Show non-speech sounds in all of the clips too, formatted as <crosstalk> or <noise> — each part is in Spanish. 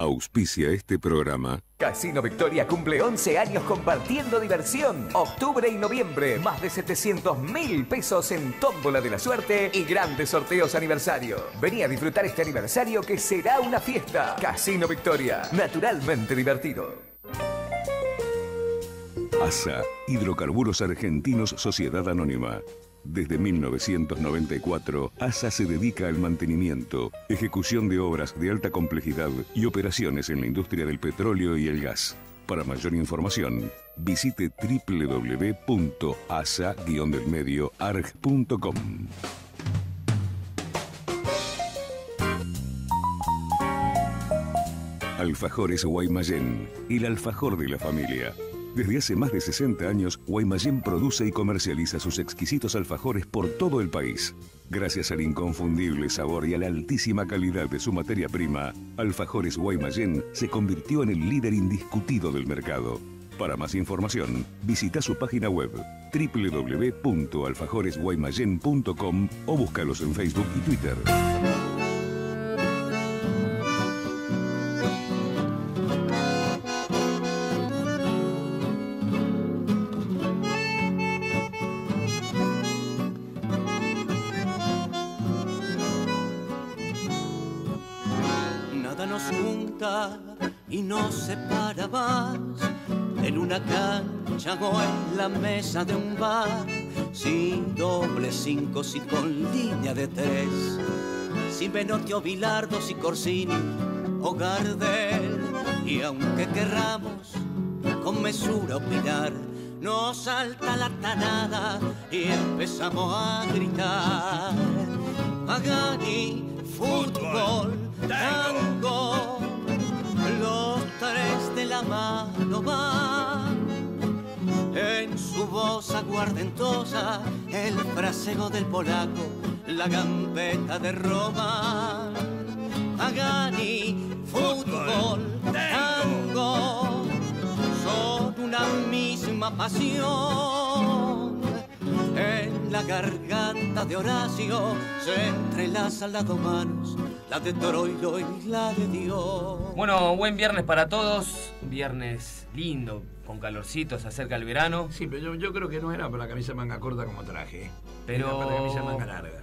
Auspicia este programa. Casino Victoria cumple 11 años compartiendo diversión. Octubre y noviembre, más de 700 mil pesos en tómbola de la suerte y grandes sorteos aniversario. Vení a disfrutar este aniversario que será una fiesta. Casino Victoria, naturalmente divertido. ASA, Hidrocarburos Argentinos Sociedad Anónima. Desde 1994, ASA se dedica al mantenimiento, ejecución de obras de alta complejidad y operaciones en la industria del petróleo y el gas. Para mayor información, visite www.asa-delmedioarg.com. Alfajores Guaymallén, el alfajor de la familia. Desde hace más de 60 años, Guaymallén produce y comercializa sus exquisitos alfajores por todo el país. Gracias al inconfundible sabor y a la altísima calidad de su materia prima, Alfajores Guaymallén se convirtió en el líder indiscutido del mercado. Para más información, visita su página web www.alfajoresguaymallén.com o búscalos en Facebook y Twitter. La mesa de un bar, sin doble cinco, y con línea de tres, sin Menotti o Bilardo, y Corsini o Gardel, y aunque querramos con mesura opinar, nos salta la tanada y empezamos a gritar. Pagani, fútbol, tango, los tres de la mano van. En su voz aguardentosa, el fraseo del polaco, la gambeta de Roma. Pagani, fútbol, tango, son una misma pasión. En la garganta de Horacio se entrelazan las dos manos, la de Troilo y la de Dios. Bueno, buen viernes para todos. Viernes lindo, con calorcito, se acerca el verano. Sí, pero yo, yo creo que no era para la camisa manga corta como traje. Pero- Era para la camisa manga larga.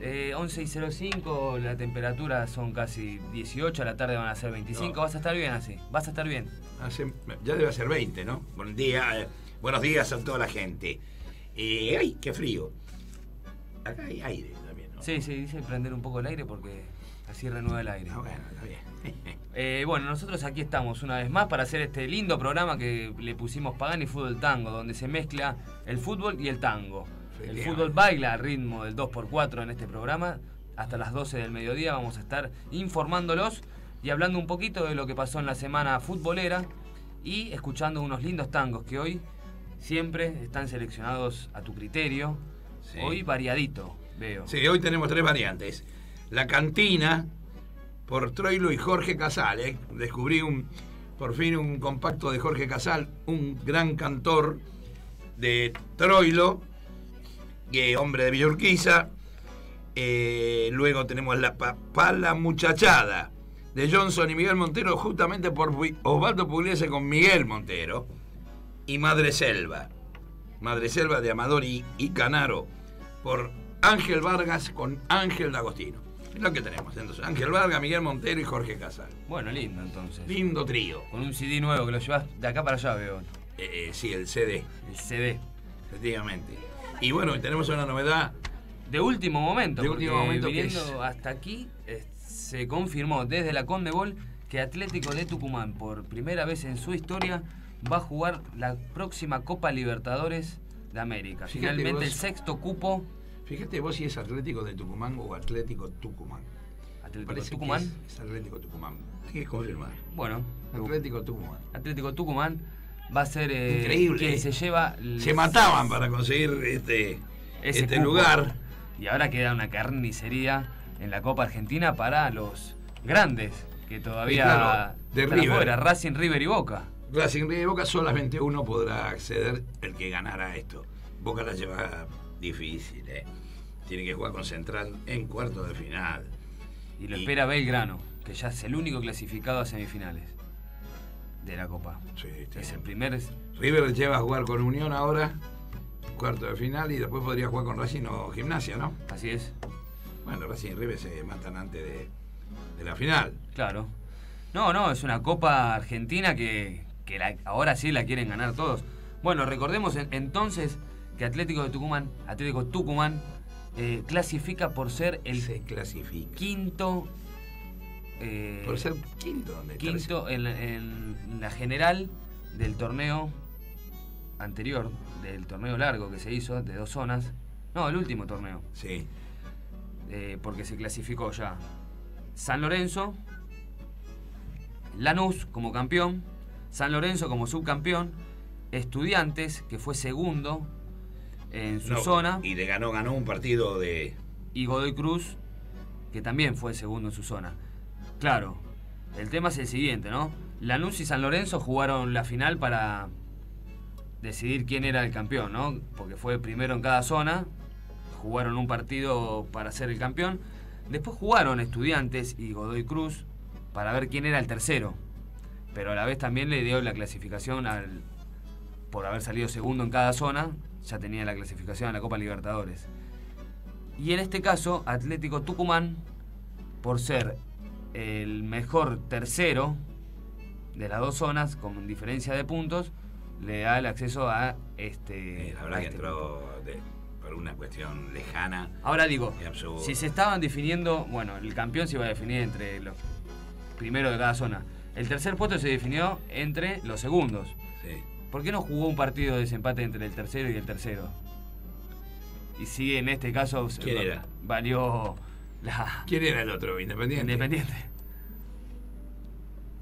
Eh, 11 y 05, la temperatura son casi 18, a la tarde van a ser 25. No. Vas a estar bien así, vas a estar bien. Hace- ya debe ser 20, ¿no? Buen día, eh, buenos días a toda la gente. Eh, ¡Ay, qué frío! Acá hay aire también, ¿no? Sí, sí, dice prender un poco el aire porque así renueva el aire. Ah, bueno, está bien. <laughs> Eh, bueno, nosotros aquí estamos una vez más para hacer este lindo programa que le pusimos Pagani Fútbol Tango, donde se mezcla el fútbol y el tango. El fútbol baila al ritmo del 2x4 en este programa. Hasta las 12 del mediodía vamos a estar informándolos y hablando un poquito de lo que pasó en la semana futbolera y escuchando unos lindos tangos que hoy siempre están seleccionados a tu criterio. Sí. Hoy variadito, veo. Sí, hoy tenemos tres variantes. La cantina, por Troilo y Jorge Casal. ¿eh? Descubrí un, por fin un compacto de Jorge Casal, un gran cantor de Troilo, que hombre de Villurquiza. Eh, luego tenemos la Papala Muchachada de Johnson y Miguel Montero, justamente por Osvaldo Pugliese con Miguel Montero. Y Madre Selva. Madre Selva de Amador y, y Canaro por Ángel Vargas con Ángel D'Agostino. Lo que tenemos. Entonces, Ángel Vargas, Miguel Montero y Jorge Casal. Bueno, lindo entonces. Lindo trío. Con un CD nuevo que lo llevas de acá para allá, veo. Eh, eh, sí, el CD, El CD. efectivamente. Y bueno, tenemos una novedad. De último momento, De porque último momento, ¿qué viniendo es? hasta aquí eh, se confirmó desde la Condebol que Atlético de Tucumán, por primera vez en su historia, va a jugar la próxima Copa Libertadores de América. Finalmente el sexto cupo Fíjate vos si es Atlético de Tucumán o Atlético Tucumán. Atlético de Parece Tucumán. es, es Atlético Tucumán. Hay que confirmar. Bueno, Atlético Tucumán. Atlético Tucumán va a ser eh, Increíble. quien se lleva Se mataban para conseguir este, ese este lugar. Y ahora queda una carnicería en la Copa Argentina para los grandes que todavía claro, de River. afuera, Racing, River y Boca. Racing River y Boca solamente uno podrá acceder el que ganara esto. Boca la lleva difícil, ¿eh? Tiene que jugar con Central en cuarto de final. Y lo Y- espera Belgrano. que ya es el único clasificado a semifinales de la Copa. Sí, está Es el primer. River lleva a jugar con Unión ahora, cuarto de final, y después podría jugar con Racing o Gimnasia, ¿no? Así es, Bueno, Racing y River se matan antes de, de la final. claro. No, no, es una Copa Argentina que, que la- ahora sí la quieren ganar todos. Bueno, recordemos en- entonces que Atlético de Tucumán, Atlético Tucumán, eh, clasifica por ser el se clasifica. quinto. eh, Por ser quinto, quinto en, en la general del torneo anterior, del torneo largo que se hizo, de dos zonas. No, el último torneo, Sí. eh, porque se clasificó ya San Lorenzo, Lanús como campeón, San Lorenzo como subcampeón, Estudiantes, que fue segundo en su No, zona, Y le ganó, ganó un partido de. y Godoy Cruz, que también fue segundo en su zona. Claro, el tema es el siguiente, ¿no? Lanús y San Lorenzo jugaron la final para decidir quién era el campeón, ¿no? Porque fue primero en cada zona, jugaron un partido para ser el campeón. Después jugaron Estudiantes y Godoy Cruz para ver quién era el tercero. Pero a la vez también le dio la clasificación al por haber salido segundo en cada zona, ya tenía la clasificación a la Copa Libertadores. Y en este caso, Atlético Tucumán, por ser el mejor tercero de las dos zonas, con diferencia de puntos, le da el acceso a este. Eh, la a que este entró de- por una cuestión lejana. Ahora digo, si se estaban definiendo, bueno, el campeón se iba a definir entre los primeros de cada zona. El tercer puesto se definió entre los segundos. Sí. ¿Por qué no jugó un partido de desempate entre el tercero y el tercero? Y si en este caso valió la ¿Quién era el otro? Independiente. Independiente.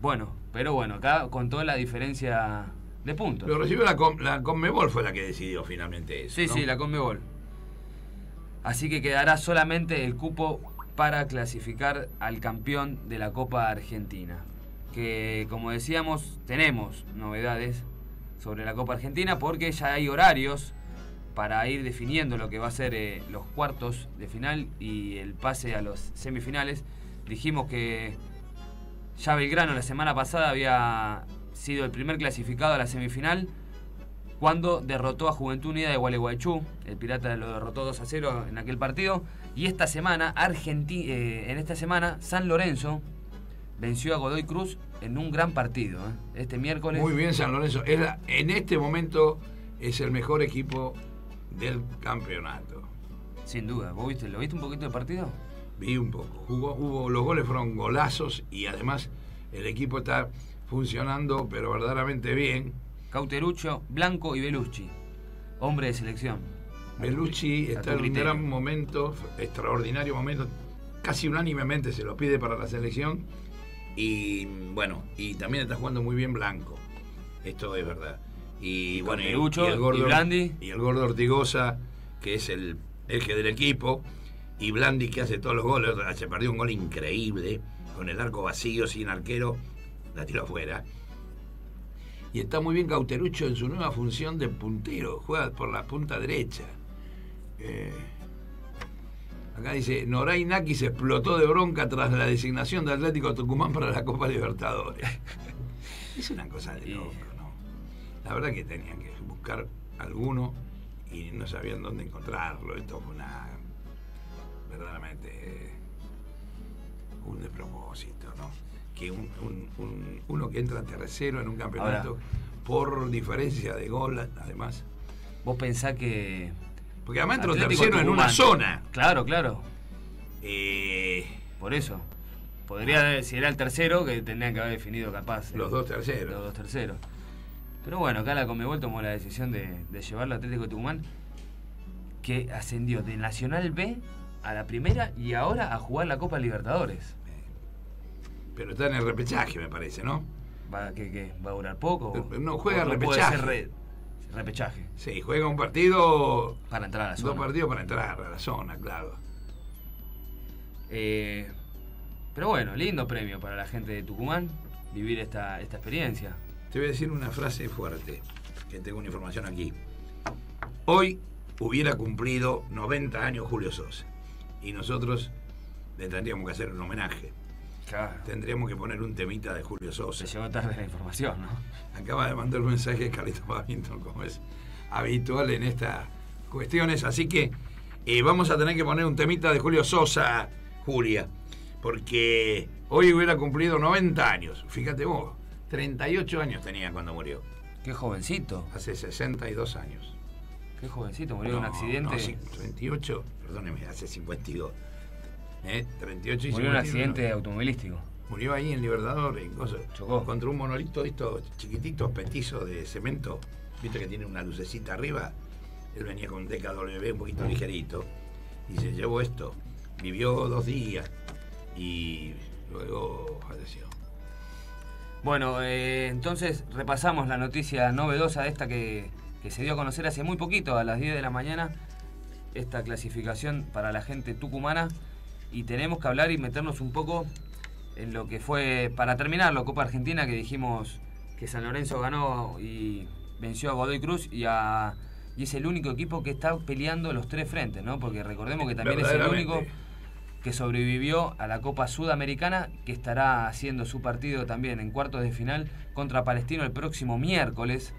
Bueno, pero bueno, acá con toda la diferencia de puntos. Lo recibió la, Com- la Conmebol, fue la que decidió finalmente eso. Sí, ¿no? sí, la Conmebol. Así que quedará solamente el cupo para clasificar al campeón de la Copa Argentina. Que como decíamos, tenemos novedades sobre la Copa Argentina porque ya hay horarios para ir definiendo lo que va a ser eh, los cuartos de final y el pase a los semifinales. Dijimos que ya Belgrano la semana pasada había sido el primer clasificado a la semifinal cuando derrotó a Juventud Unida de Gualeguaychú. El Pirata lo derrotó 2 a 0 en aquel partido. Y esta semana, Argenti eh, en esta semana, San Lorenzo venció a Godoy Cruz en un gran partido. ¿eh? Este miércoles. Muy bien, San Lorenzo. En este momento es el mejor equipo del campeonato. Sin duda. ¿Vos viste, lo viste un poquito el partido? Vi un poco. Jugó, hubo, los goles fueron golazos y además el equipo está funcionando, pero verdaderamente bien. Cauterucho, Blanco y Belucci. Hombre de selección. Belucci está en un gran momento, extraordinario momento, casi unánimemente se lo pide para la selección. Y bueno, y también está jugando muy bien Blanco. Esto es verdad. Y, bueno, y- Cauterucho, y el gordo, y Blandi. y el gordo Ortigosa, que es el eje del equipo, y Blandi que hace todos los goles, se perdió un gol increíble, con el arco vacío, sin arquero, la tiró afuera. Y está muy bien Cauterucho en su nueva función de puntero, juega por la punta derecha. Eh, acá dice, Noray Naki se explotó de bronca tras la designación de Atlético Tucumán para la Copa Libertadores. <laughs> es una cosa de loco, ¿no? La verdad que tenían que buscar alguno y no sabían dónde encontrarlo. Esto fue una... verdaderamente un despropósito, ¿no? Que un- un- un- uno que entra tercero en un campeonato Ahora. por diferencia de gol, además. Vos pensás que. Porque además entró tercero en una zona. Claro, claro. Eh, Por eso. Podría, si era el tercero, que tendrían que haber definido capaz. los eh, dos terceros. Los dos terceros. Pero bueno, acá la Conmebol tomó la decisión de, de llevarlo a Atlético de Tucumán, que ascendió de Nacional B a la primera y ahora a jugar la Copa Libertadores. Pero está en el repechaje, me parece, ¿no? ¿Va, que, que, ¿Va a durar poco? No juega ¿O puede repechaje. ser re- repechaje Sí, juega un partido, para entrar a la dos zona. partidos para entrar a la zona, claro. Eh, pero bueno, lindo premio para la gente de Tucumán vivir esta, esta experiencia. Te voy a decir una frase fuerte, que tengo una información aquí. Hoy hubiera cumplido 90 años Julio Sosa y nosotros le tendríamos que hacer un homenaje. Claro. tendríamos que poner un temita de Julio Se Sosa. llegó tarde la información, ¿no? Acaba de mandar un mensaje Carlito Babington, como es habitual en estas cuestiones. Así que eh, vamos a tener que poner un temita de Julio Sosa, Julia, porque hoy hubiera cumplido 90 años. Fíjate vos, 38 años tenía cuando murió, Qué jovencito, hace 62 años. qué jovencito, murió en un accidente. No, sí, 38, perdóneme, hace 52. ¿Eh? 38 y murió en un 51, accidente automovilístico. Murió ahí en Libertador, en cosas. Chocó. Contra un monolito de estos chiquititos, petizos de cemento. Viste que tiene una lucecita arriba. Él venía con un DKW un poquito ligerito. Y se llevó esto. Vivió dos días. Y luego falleció. Bueno, eh, entonces repasamos la noticia novedosa esta que, que se dio a conocer hace muy poquito, a las 10 de la mañana, esta clasificación para la gente tucumana. Y tenemos que hablar y meternos un poco en lo que fue, para terminar, la Copa Argentina, que dijimos que San Lorenzo ganó y venció a Godoy Cruz y, a, y es el único equipo que está peleando los tres frentes, ¿no? Porque recordemos que también es el único que sobrevivió a la Copa Sudamericana, que estará haciendo su partido también en cuartos de final contra Palestino el próximo miércoles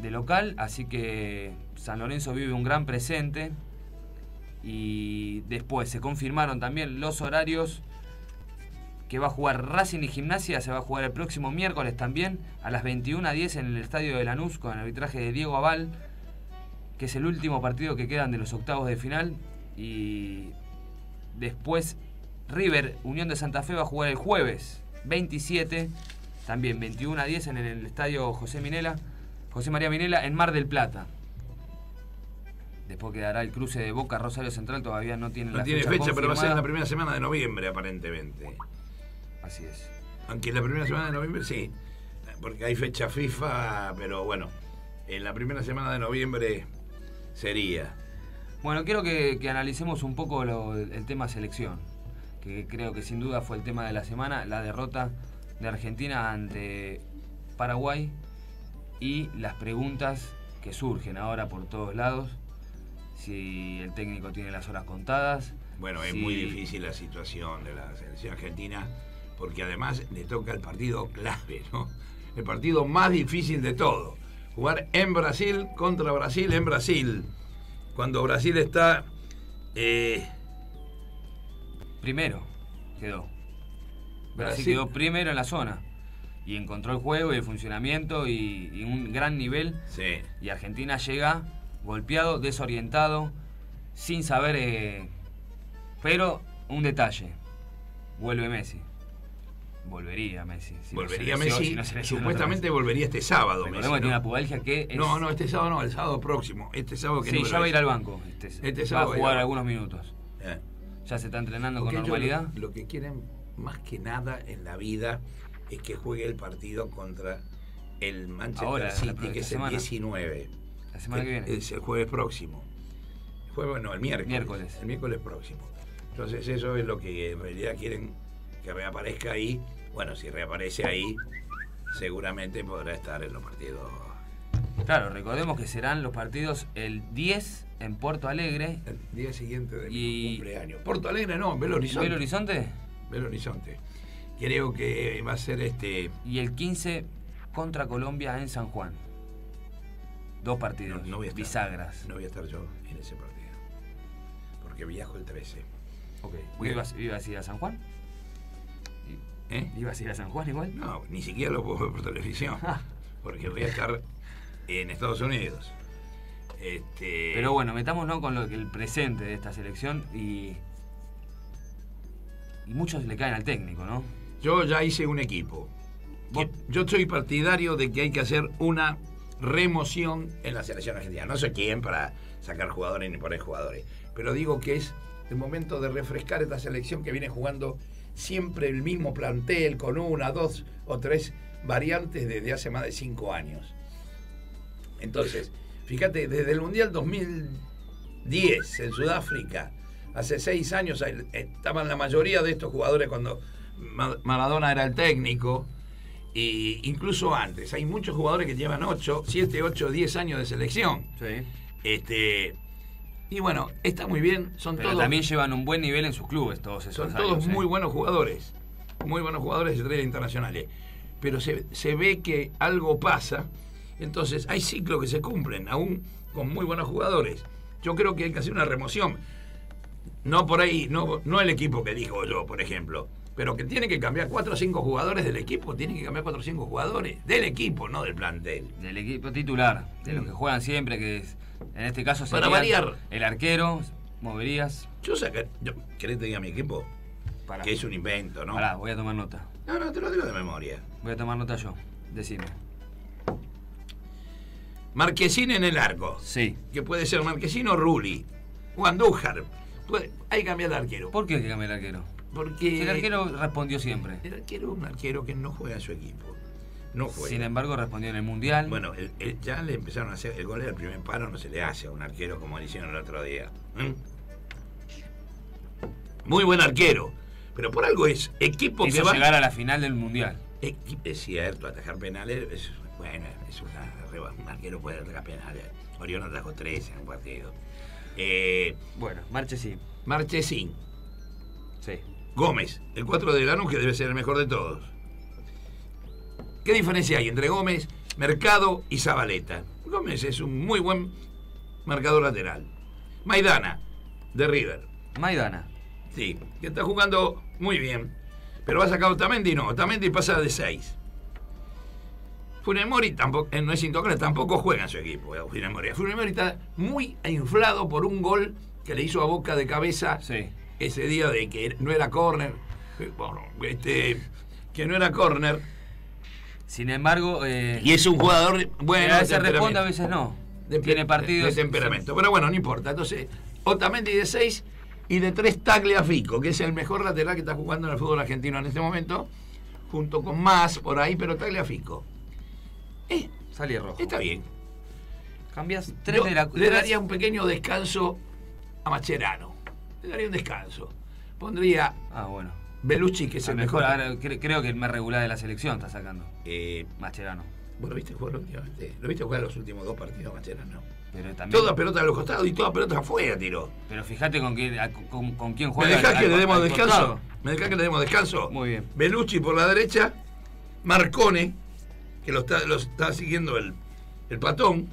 de local, así que San Lorenzo vive un gran presente y después se confirmaron también los horarios que va a jugar Racing y Gimnasia, se va a jugar el próximo miércoles también a las 21.10 en el estadio de Lanús con el arbitraje de Diego Aval, que es el último partido que quedan de los octavos de final y Después River, Unión de Santa Fe va a jugar el jueves 27, también 21 a 10 en el estadio José Minela, José María Minela en Mar del Plata. Después quedará el cruce de Boca Rosario Central, todavía no tiene No la tiene fecha, fecha, pero va a ser en la primera semana de noviembre, aparentemente. Así es. Aunque en la primera semana de noviembre sí. Porque hay fecha FIFA, pero bueno. En la primera semana de noviembre sería. Bueno, quiero que, que analicemos un poco lo- el tema selección, que creo que sin duda fue el tema de la semana, la derrota de Argentina ante Paraguay y las preguntas que surgen ahora por todos lados, si el técnico tiene las horas contadas. Bueno, es muy difícil la situación de la selección argentina, porque además le toca el partido clave, ¿no? El partido más difícil de todo. Jugar en Brasil contra Brasil en Brasil. Cuando Brasil está. eh, Primero quedó. Brasil Brasil- quedó primero en la zona y encontró el juego y el funcionamiento y- y un gran nivel sí. Y Argentina llega golpeado, desorientado, sin saber. eh, pero un detalle: vuelve Messi. Volvería Messi. si volvería Messi. si no otra supuestamente volvería este sábado. Messi, tiene ¿no? una pubalgia que es. No, no, este sábado no, el sábado próximo. Este sábado que Sí, ya va a ir al banco. Este, Este sábado va a jugar al algunos minutos. Eh. Ya se está entrenando Porque con normalidad. Lo, lo que quieren más que nada en la vida es que juegue el partido contra el Manchester Ahora, City, que es el semana. 19. La semana que viene. Es el jueves próximo. El jueves, bueno, el miércoles. Miércoles. El miércoles próximo. Entonces eso es lo que en realidad quieren que reaparezca ahí. Bueno, si reaparece ahí, seguramente podrá estar en los partidos. Claro, recordemos que serán los partidos el 10 en Puerto Alegre. El día siguiente de Y- mi cumpleaños. Porto Alegre no, Belo Horizonte. Belo Horizonte. Belo Horizonte. Creo que va a ser este. Y el 15 contra Colombia en San Juan. Dos partidos. No, no voy a estar. bisagras. No voy a estar yo en ese partido. Porque viajo el 13. Ok. ¿Ibas, ibas a ir a San Juan? ¿Eh? ¿Ibas a ir a San Juan igual? No, ni siquiera lo puedo ver por televisión. <laughs> Ah. Porque voy a estar en Estados Unidos. Este, Pero bueno, metámonos con lo que el presente de esta selección y. Y muchos le caen al técnico, ¿no? Yo ya hice un equipo. Vos- Yo soy partidario de que hay que hacer una remoción en la selección argentina. No sé quién para sacar jugadores ni poner jugadores. Pero digo que es el momento de refrescar esta selección que viene jugando siempre el mismo plantel con una, dos o tres variantes desde hace más de cinco años. Entonces, fíjate, desde el Mundial 2010 en Sudáfrica, hace seis años estaban la mayoría de estos jugadores cuando Ma- Maradona era el técnico, e incluso antes. Hay muchos jugadores que llevan 8, 7, 8, 10 años de selección. Sí. Este, Y bueno, está muy bien, son Pero todos, también llevan un buen nivel en sus clubes, todos esos son años, todos ¿eh? muy buenos jugadores, muy buenos jugadores de estrellas internacionales. Pero se, se ve que algo pasa, entonces hay ciclos que se cumplen, aún con muy buenos jugadores. Yo creo que hay que hacer una remoción. No por ahí, no, no el equipo que dijo yo, por ejemplo, pero que tiene que cambiar cuatro o cinco jugadores del equipo, tiene que cambiar cuatro o cinco jugadores del equipo, no del plantel. Del equipo titular, de los Mm. que juegan siempre, que es, en este caso Para serían variar. el arquero, moverías. Yo saqué, yo, ¿querés que te diga mi equipo? Que es un invento, ¿no? Pará, voy a tomar nota. No, no, te lo digo de memoria. Voy a tomar nota yo. Decime. Marquesín en el arco. Sí. Que puede ser Marquesín o Rulli. O Andújar. Puede- hay que cambiar de arquero. ¿Por qué hay que cambiar el arquero? Porque el arquero respondió siempre. el arquero es un arquero que no juega en su equipo. No juega. Sin embargo, respondió en el Mundial. Bueno, el- el- ya le empezaron a hacer el gol del primer paro, no se le hace a un arquero como le hicieron el otro día. ¿Mm? Muy buen arquero. Pero por algo es equipo que hizo va. llegar a la final del Mundial. Es cierto, atajar penales es, bueno, es una un arquero puede atacar penales. Orión atajó 13 en un partido. Eh, Bueno, marche sí. Marchesín, Sí. Gómez, el 4 de Lanús que debe ser el mejor de todos. ¿Qué diferencia hay entre Gómez, Mercado y Zabaleta? Gómez es un muy buen marcador lateral. Maidana, de River. Maidana. Sí, que está jugando muy bien. Pero va a sacar Otamendi, no. Otamendi pasa de 6. Funemori tampoco, eh, no es intocable, tampoco juega en su equipo. eh, Funemori. Funemori está muy inflado por un gol que le hizo a Boca de cabeza Sí. Ese día de que no era córner. Eh, Bueno, este, que no era córner. Sin embargo, eh, Y es un jugador bueno. a veces responde, a veces no. De- Tiene partidos. De, temperamento. Pero bueno, no importa. Entonces, Otamendi de 6 y de 3 Tagliafico, que es el mejor lateral que está jugando en el fútbol argentino en este momento, junto con más por ahí, pero Tagliafico. Eh, Salí rojo. está bien. Cambias tres Yo de la le daría un pequeño descanso a Macherano. Le daría un descanso. Pondría Ah, bueno. Belucci, que es A el mejor, mejor. ahora cre- creo que el más regular de la selección está sacando. Eh, Mascherano. ¿Vos lo viste jugar últimamente? ¿Lo viste jugar los últimos dos partidos, Macherano? Pero también. Toda pelota a los costados y toda pelota afuera tiró. Pero fíjate con quién, a- con, con quién ¿Me juega. dejás al- que le demos descanso? costado. ¿Me dejás que le demos descanso? Muy bien. Belucci por la derecha, Marcone, que lo está, lo está siguiendo el, el patón,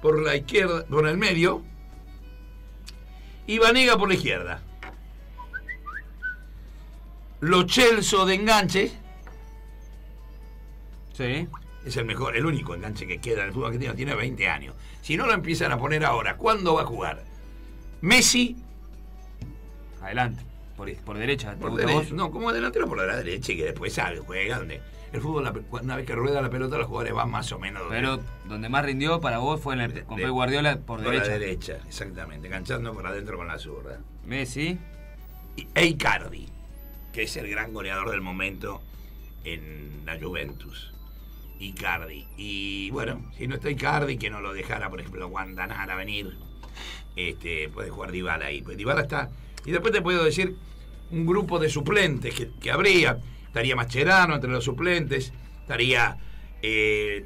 por la izquierda, por el medio, y Vanega por la izquierda. Lo Chelso de enganche, Sí. es el mejor, el único enganche que queda en el fútbol argentino, tiene 20 años. Si no lo empiezan a poner ahora, ¿cuándo va a jugar? Messi Adelante. Por, por derecha. ¿te Por derecha, no, como delantero por la derecha y que después sale, juega donde. El fútbol, una vez que rueda la pelota, los jugadores van más o menos donde- Pero donde más rindió para vos fue en el, con de- Guardiola por, por derecha. la derecha, exactamente, enganchando por adentro con la zurda. Messi. Y e Icardi, que es el gran goleador del momento en la Juventus. Icardi. Y bueno, si no está Icardi, que no lo dejara, por ejemplo, Guandanara venir, este, puede jugar Dybala ahí. Pues Dybala está. Y después te puedo decir un grupo de suplentes que, que habría. Estaría Mascherano entre los suplentes. Estaría. eh,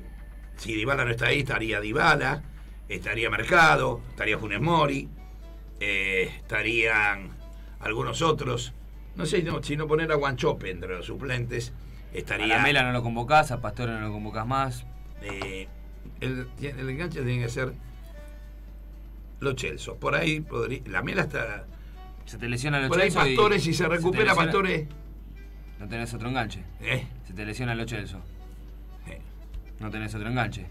si Dybala no está ahí, estaría Dybala. Estaría Mercado. Estaría Funes Mori. eh, estarían algunos otros. No sé no, si no poner a Guanchope entre los suplentes. A Estaría. la Mela no lo convocás, a Pastore no lo convocás más. Eh, el, el enganche tiene que ser los Chelso. Por ahí podría. La Mela está. Se te lesiona el Por ahí y- Pastores, si se recupera lesiona- Pastores. No tenés otro enganche. eh, Se te lesiona el Chelso. eh, No tenés otro enganche.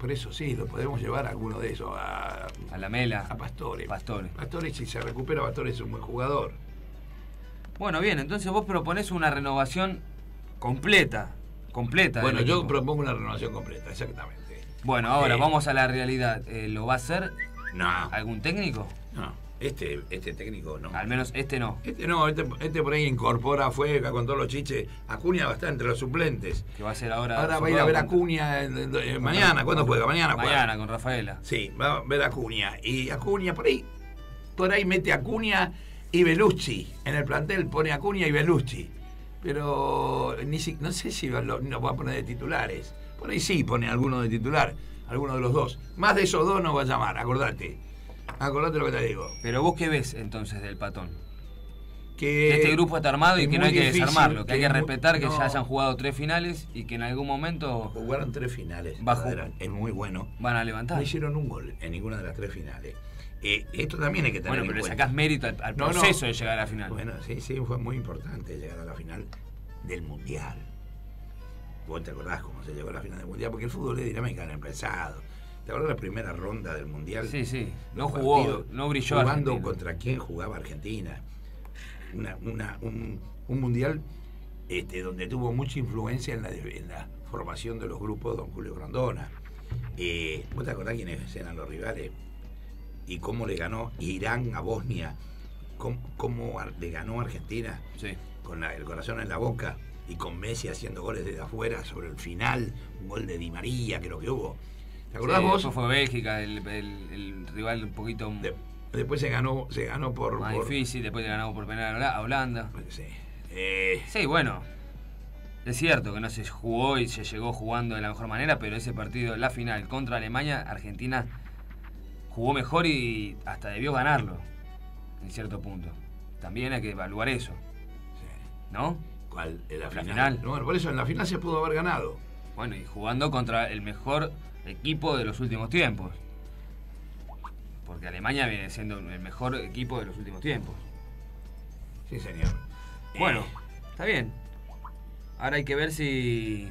por eso sí, lo podemos llevar a alguno de esos. A, A la Mela. a Pastores. Pastore. Pastores, si se recupera Pastores es un buen jugador. Bueno, bien, entonces vos proponés una renovación completa. Completa. Bueno, yo equipo. propongo una renovación completa, exactamente. Bueno, ahora Eh, vamos a la realidad. Eh, ¿Lo va a hacer No, algún técnico? no. Este, este técnico no. Al menos este no. Este no, este, este por ahí incorpora, juega con todos los chiches. Acuña va a estar entre los suplentes. Que va a ser ahora. Ahora va a ir a ver a Acuña mañana. ¿Cuándo juega? Mañana juega. Mañana con Rafaela. Sí, va a ver a Acuña. Y Acuña por ahí, por ahí mete a Acuña y Belucci. En el plantel pone a Acuña y Belucci. Pero ni si- no sé si lo, lo va a poner de titulares. Por ahí sí pone alguno de titular, alguno de los dos. Más de esos dos no va a llamar, acordate. Acordate lo que te digo. Pero vos qué ves entonces del patón? Que este grupo está armado y que no hay que difícil, desarmarlo, que hay que respetar que no. ya hayan jugado tres finales y que en algún momento Jugaron tres finales. Bajo. Es muy bueno. van a No levantar. hicieron un gol en ninguna de las tres finales. Eh, esto también hay que tener Bueno, en pero le cuenta. sacás mérito al, al No, no. proceso de llegar a la final. Bueno, sí, sí, fue muy importante llegar a la final del Mundial. Vos te acordás cómo se llegó a la final del Mundial, porque el fútbol es dinámica en el empezado. ¿Te acordás la primera ronda del Mundial? Sí, sí. No jugó, partidos, no brilló Jugando Argentina. contra quién jugaba Argentina. Una, una- un, un Mundial este, donde tuvo mucha influencia en la, en la formación de los grupos don Julio Grondona. Eh, ¿Vos te acordás quiénes eran los rivales? Y cómo le ganó Irán a Bosnia. Cómo, le ganó Argentina Sí. con la- el corazón en la boca y con Messi haciendo goles desde afuera sobre el final, un gol de Di María, creo que hubo. ¿Te acordás Sí, vos? después fue Bélgica, el, el- el rival un poquito De- después se ganó, se ganó por. más por- difícil, después le ganamos por penal a Hola- a Holanda. Sí. Eh, Sí, bueno. Es cierto que no se jugó y se llegó jugando de la mejor manera, pero ese partido, la final contra Alemania, Argentina jugó mejor y hasta debió ganarlo, en cierto punto. También hay que evaluar eso, sí. ¿no? ¿Cuál? En la, La final. final. No, bueno, por eso en la final se pudo haber ganado. Bueno, y jugando contra el mejor equipo de los últimos tiempos. Porque Alemania viene siendo el mejor equipo de los últimos tiempos. Sí, señor. Bueno, Eh, está bien. Ahora hay que ver si.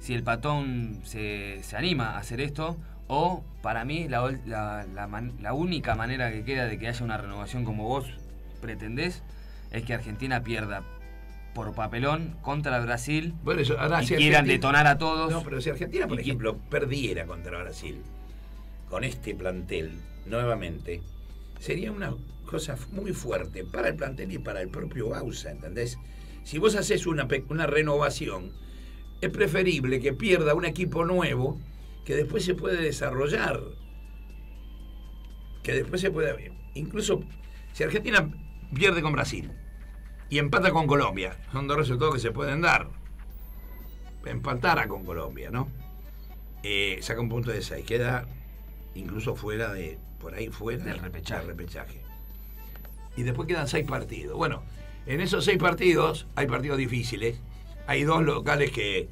Si el patón se, se anima a hacer esto. O, para mí, la, la- la man- la única manera que queda de que haya una renovación como vos pretendés es que Argentina pierda por papelón contra Brasil bueno, eso, ahora y si quieran Argentina- detonar a todos. No, pero si Argentina, por que- ejemplo, perdiera contra Brasil con este plantel nuevamente, sería una cosa muy fuerte para el plantel y para el propio Bausa, ¿entendés? Si vos haces una, una renovación, es preferible que pierda un equipo nuevo que después se puede desarrollar. Que después se puede. Incluso si Argentina pierde con Brasil y empata con Colombia, son dos resultados que se pueden dar empatara con Colombia, ¿no? Eh, saca un punto de 6, queda incluso fuera de, por ahí fuera Del repechaje. del repechaje. Y después quedan seis partidos. Bueno, en esos seis partidos hay partidos difíciles. Hay dos locales que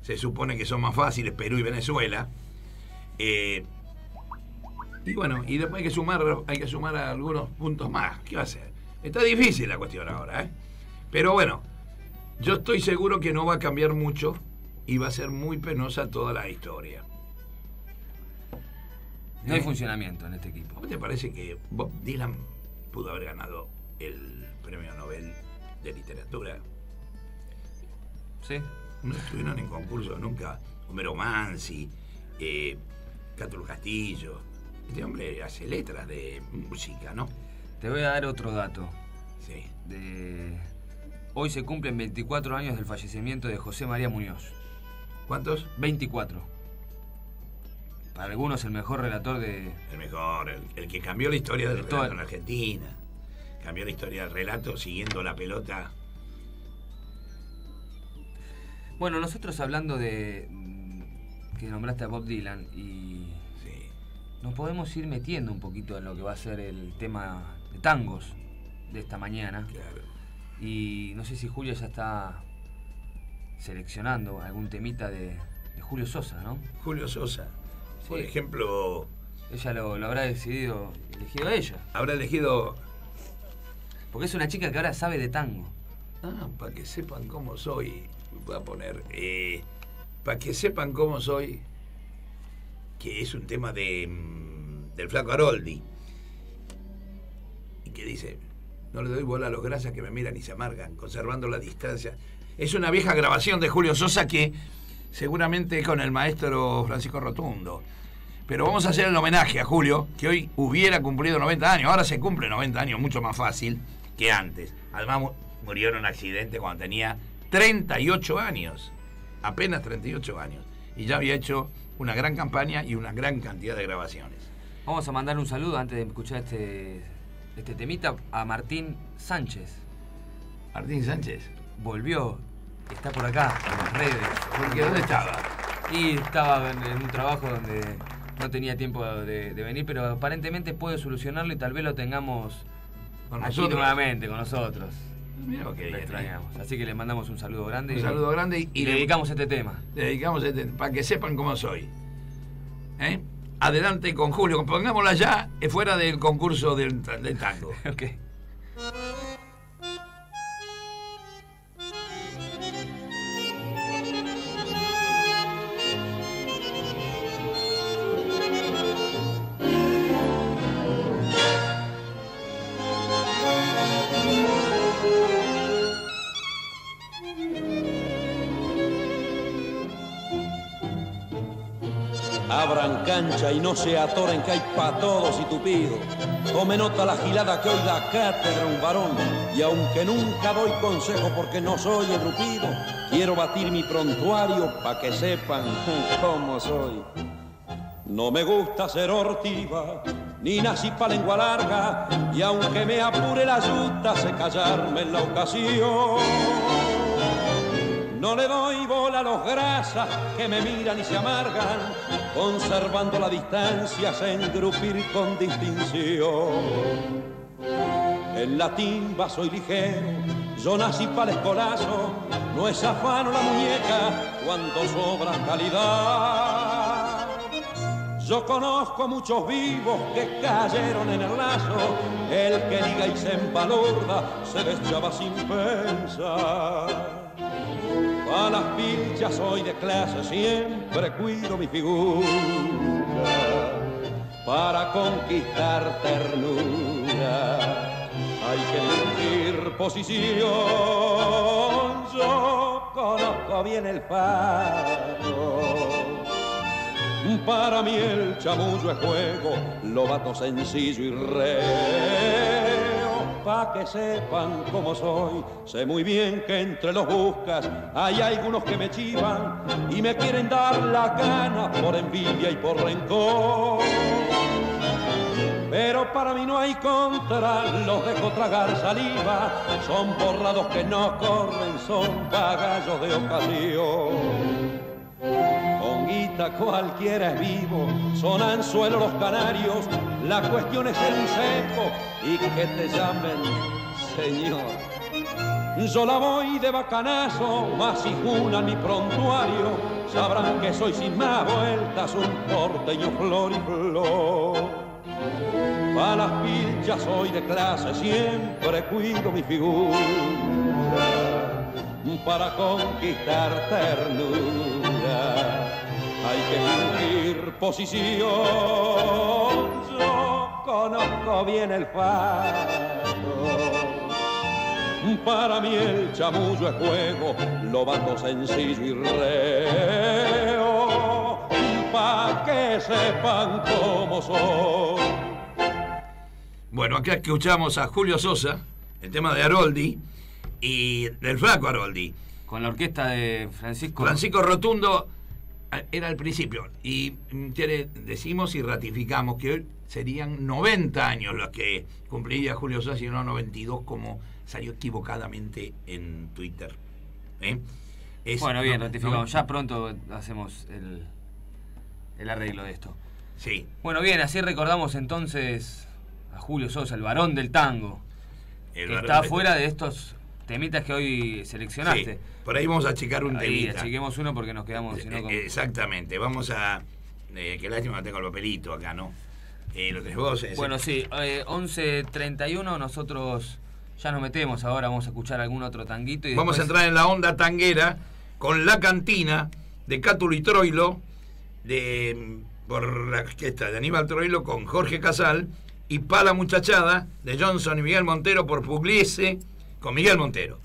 se supone que son más fáciles, Perú y Venezuela. Eh, y bueno, y después hay que sumar, hay que sumar algunos puntos más. ¿Qué va a hacer? Está difícil la cuestión ahora, ¿eh? Pero bueno, yo estoy seguro que no va a cambiar mucho y va a ser muy penosa toda la historia. No hay ¿Eh? funcionamiento en este equipo. ¿Cómo te parece que Bob Dylan pudo haber ganado el premio Nobel de literatura? ¿Sí? No estuvieron en concurso nunca. Homero Mansi, eh, Cátulo Castillo. Este hombre hace letras de música, ¿no? Te voy a dar otro dato. Sí. De... Hoy se cumplen 24 años del fallecimiento de José María Muñoz. ¿Cuántos? 24. Para algunos el mejor relator de... El mejor, el, el que cambió la historia del De todo- relato en Argentina. Cambió la historia del relato siguiendo la pelota. Bueno, nosotros hablando de... que nombraste a Bob Dylan y Sí. nos podemos ir metiendo un poquito en lo que va a ser el tema de tangos de esta mañana. Claro. Y no sé si Julia ya está seleccionando algún temita de, de Julio Sosa, ¿no? Julio Sosa. Por Sí. ejemplo, Ella lo, lo habrá decidido, elegido ella. habrá elegido. Porque es una chica que ahora sabe de tango. Ah, para que sepan cómo soy. Voy a poner. para que sepan cómo soy. Que es un tema de, mm, del Flaco Aroldi. Que dice: No le doy bola a los grasas que me miran y se amargan, conservando la distancia. Es una vieja grabación de Julio Sosa que seguramente con el maestro Francisco Rotundo. Pero vamos a hacer el homenaje a Julio, que hoy hubiera cumplido 90 años. Ahora se cumple 90 años mucho más fácil que antes. Además mu- murió en un accidente cuando tenía 38 años. Apenas 38 años. Y ya había hecho una gran campaña y una gran cantidad de grabaciones. Vamos a mandar un saludo antes de escuchar este, este temita a Martín Sánchez. Martín Sánchez. Volvió, está por acá, en las redes. Porque ¿dónde estaba? Y estaba en, un trabajo donde no tenía tiempo de, de venir, pero aparentemente puede solucionarlo y tal vez lo tengamos Con aquí nosotros. nuevamente con nosotros. Mirá lo que bien, ¿eh? extrañamos. Así que le mandamos un saludo grande Un y- saludo grande y, y le dedicamos este tema. le dedicamos este, para que sepan cómo soy. ¿Eh? Adelante con Julio, pongámosla ya eh, fuera del concurso del, tango. <laughs> y no se atoren que hay pa' todos y tupido. Tome nota la gilada que hoy da cátedra un varón. Y aunque nunca doy consejo porque no soy engrupido, quiero batir mi prontuario pa' que sepan <laughs> cómo soy. No me gusta ser hortiva, ni nací pa' lengua larga, y aunque me apure la yuta, sé callarme en la ocasión. No le doy bola a los grasas que me miran y se amargan, conservando la distancia, sé engrupir con distinción. En la timba soy ligero, yo nací para el escolazo, no es afano la muñeca cuando sobra calidad. Yo conozco muchos vivos que cayeron en el lazo, el que liga y se embalurda se deschaba sin pensar. A las pilchas soy de clase, siempre cuido mi figura para conquistar ternura. Hay que elegir posición, yo conozco bien el faro. Para mí el chamullo es juego, lobato sencillo y reo. Pa' que sepan cómo soy, sé muy bien que entre los buscas hay algunos que me chivan y me quieren dar la gana por envidia y por rencor. Pero para mí no hay contra, los dejo tragar saliva, son borrados que no corren, son pagallos de ocasión. Con guita cualquiera es vivo, son anzuelos los canarios, la cuestión es el seco y que te llamen señor. Yo la voy de bacanazo, más si junan mi prontuario, sabrán que soy sin más vueltas un porteño flor y flor. A las pilchas soy de clase, siempre cuido mi figura para conquistar ternura. Hay que fingir posición. Yo conozco bien el faro. Para mí el chamullo es juego, lobato sencillo y reo. Pa' que sepan cómo soy. Bueno, acá escuchamos a Julio Sosa, el tema de Haroldi y del flaco Haroldi. Con la orquesta de Francisco. Francisco Rotundo era al principio. Y mm, decimos y ratificamos que hoy serían 90 años los que cumpliría Julio Sosa y no 92 como salió equivocadamente en Twitter. ¿Eh? Es- Bueno, bien, no- ratificamos. no- Ya pronto hacemos el, el arreglo de esto. Sí. Bueno, bien, así recordamos entonces a Julio Sosa, el varón del tango, el que varón está fuera de estos temitas que hoy seleccionaste. Sí, por ahí vamos a achicar un Ahí temita. achiquemos uno porque nos quedamos, si no, Eh, con- Exactamente, vamos a. Eh, qué lástima tengo el papelito acá, ¿no? Eh, lo tenés vos. Bueno, sí, eh, 11.31 nosotros ya nos metemos ahora, vamos a escuchar algún otro tanguito. Y Vamos a entrar en la onda tanguera con la cantina de Cátulo y Troilo, de, por la orquesta de Aníbal Troilo con Jorge Casal, y Pa la Muchachada de Johnson y Miguel Montero por Pugliese con Miguel Montero.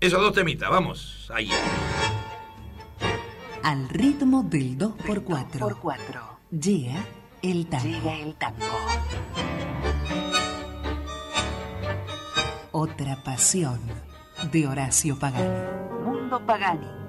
Esos dos temitas, vamos, ahí. Al ritmo del 2x4. Llega el tango. el tango. Otra pasión de Horacio Pagani. Mundo Pagani.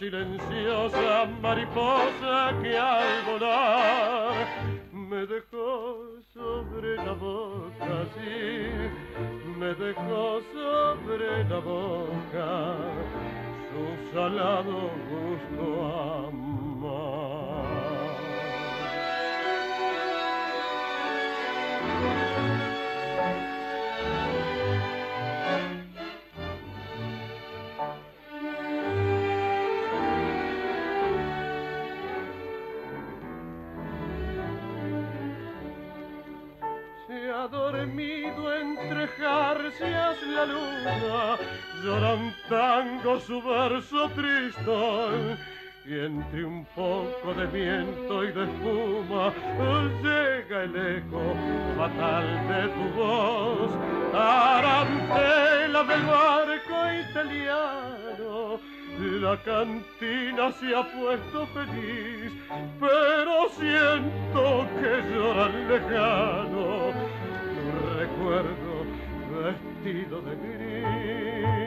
Silenciosa mariposa que al volar me dejó sobre la boca, sí, me dejó sobre la boca su salado gusto amar. Jarcias la luna, llora un tango su verso triste y entre un poco de viento y de espuma llega el eco fatal de tu voz, tarantela del barco italiano. La cantina se ha puesto feliz, pero siento que llora lejano recuerdo vestido de gris.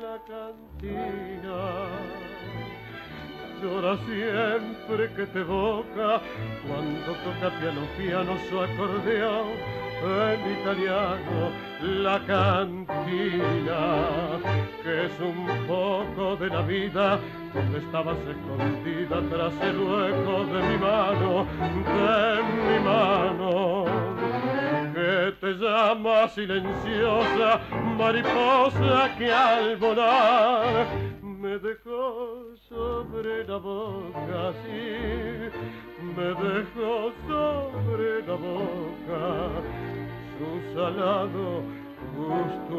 La cantina llora siempre que te boca cuando toca piano piano su acordeón en italiano la cantina que es un poco de la vida donde estabas escondida tras el hueco de mi mano de mi mano te llama silenciosa mariposa que al volar me dejó sobre la boca, sí, me dejó sobre la boca su salado gusto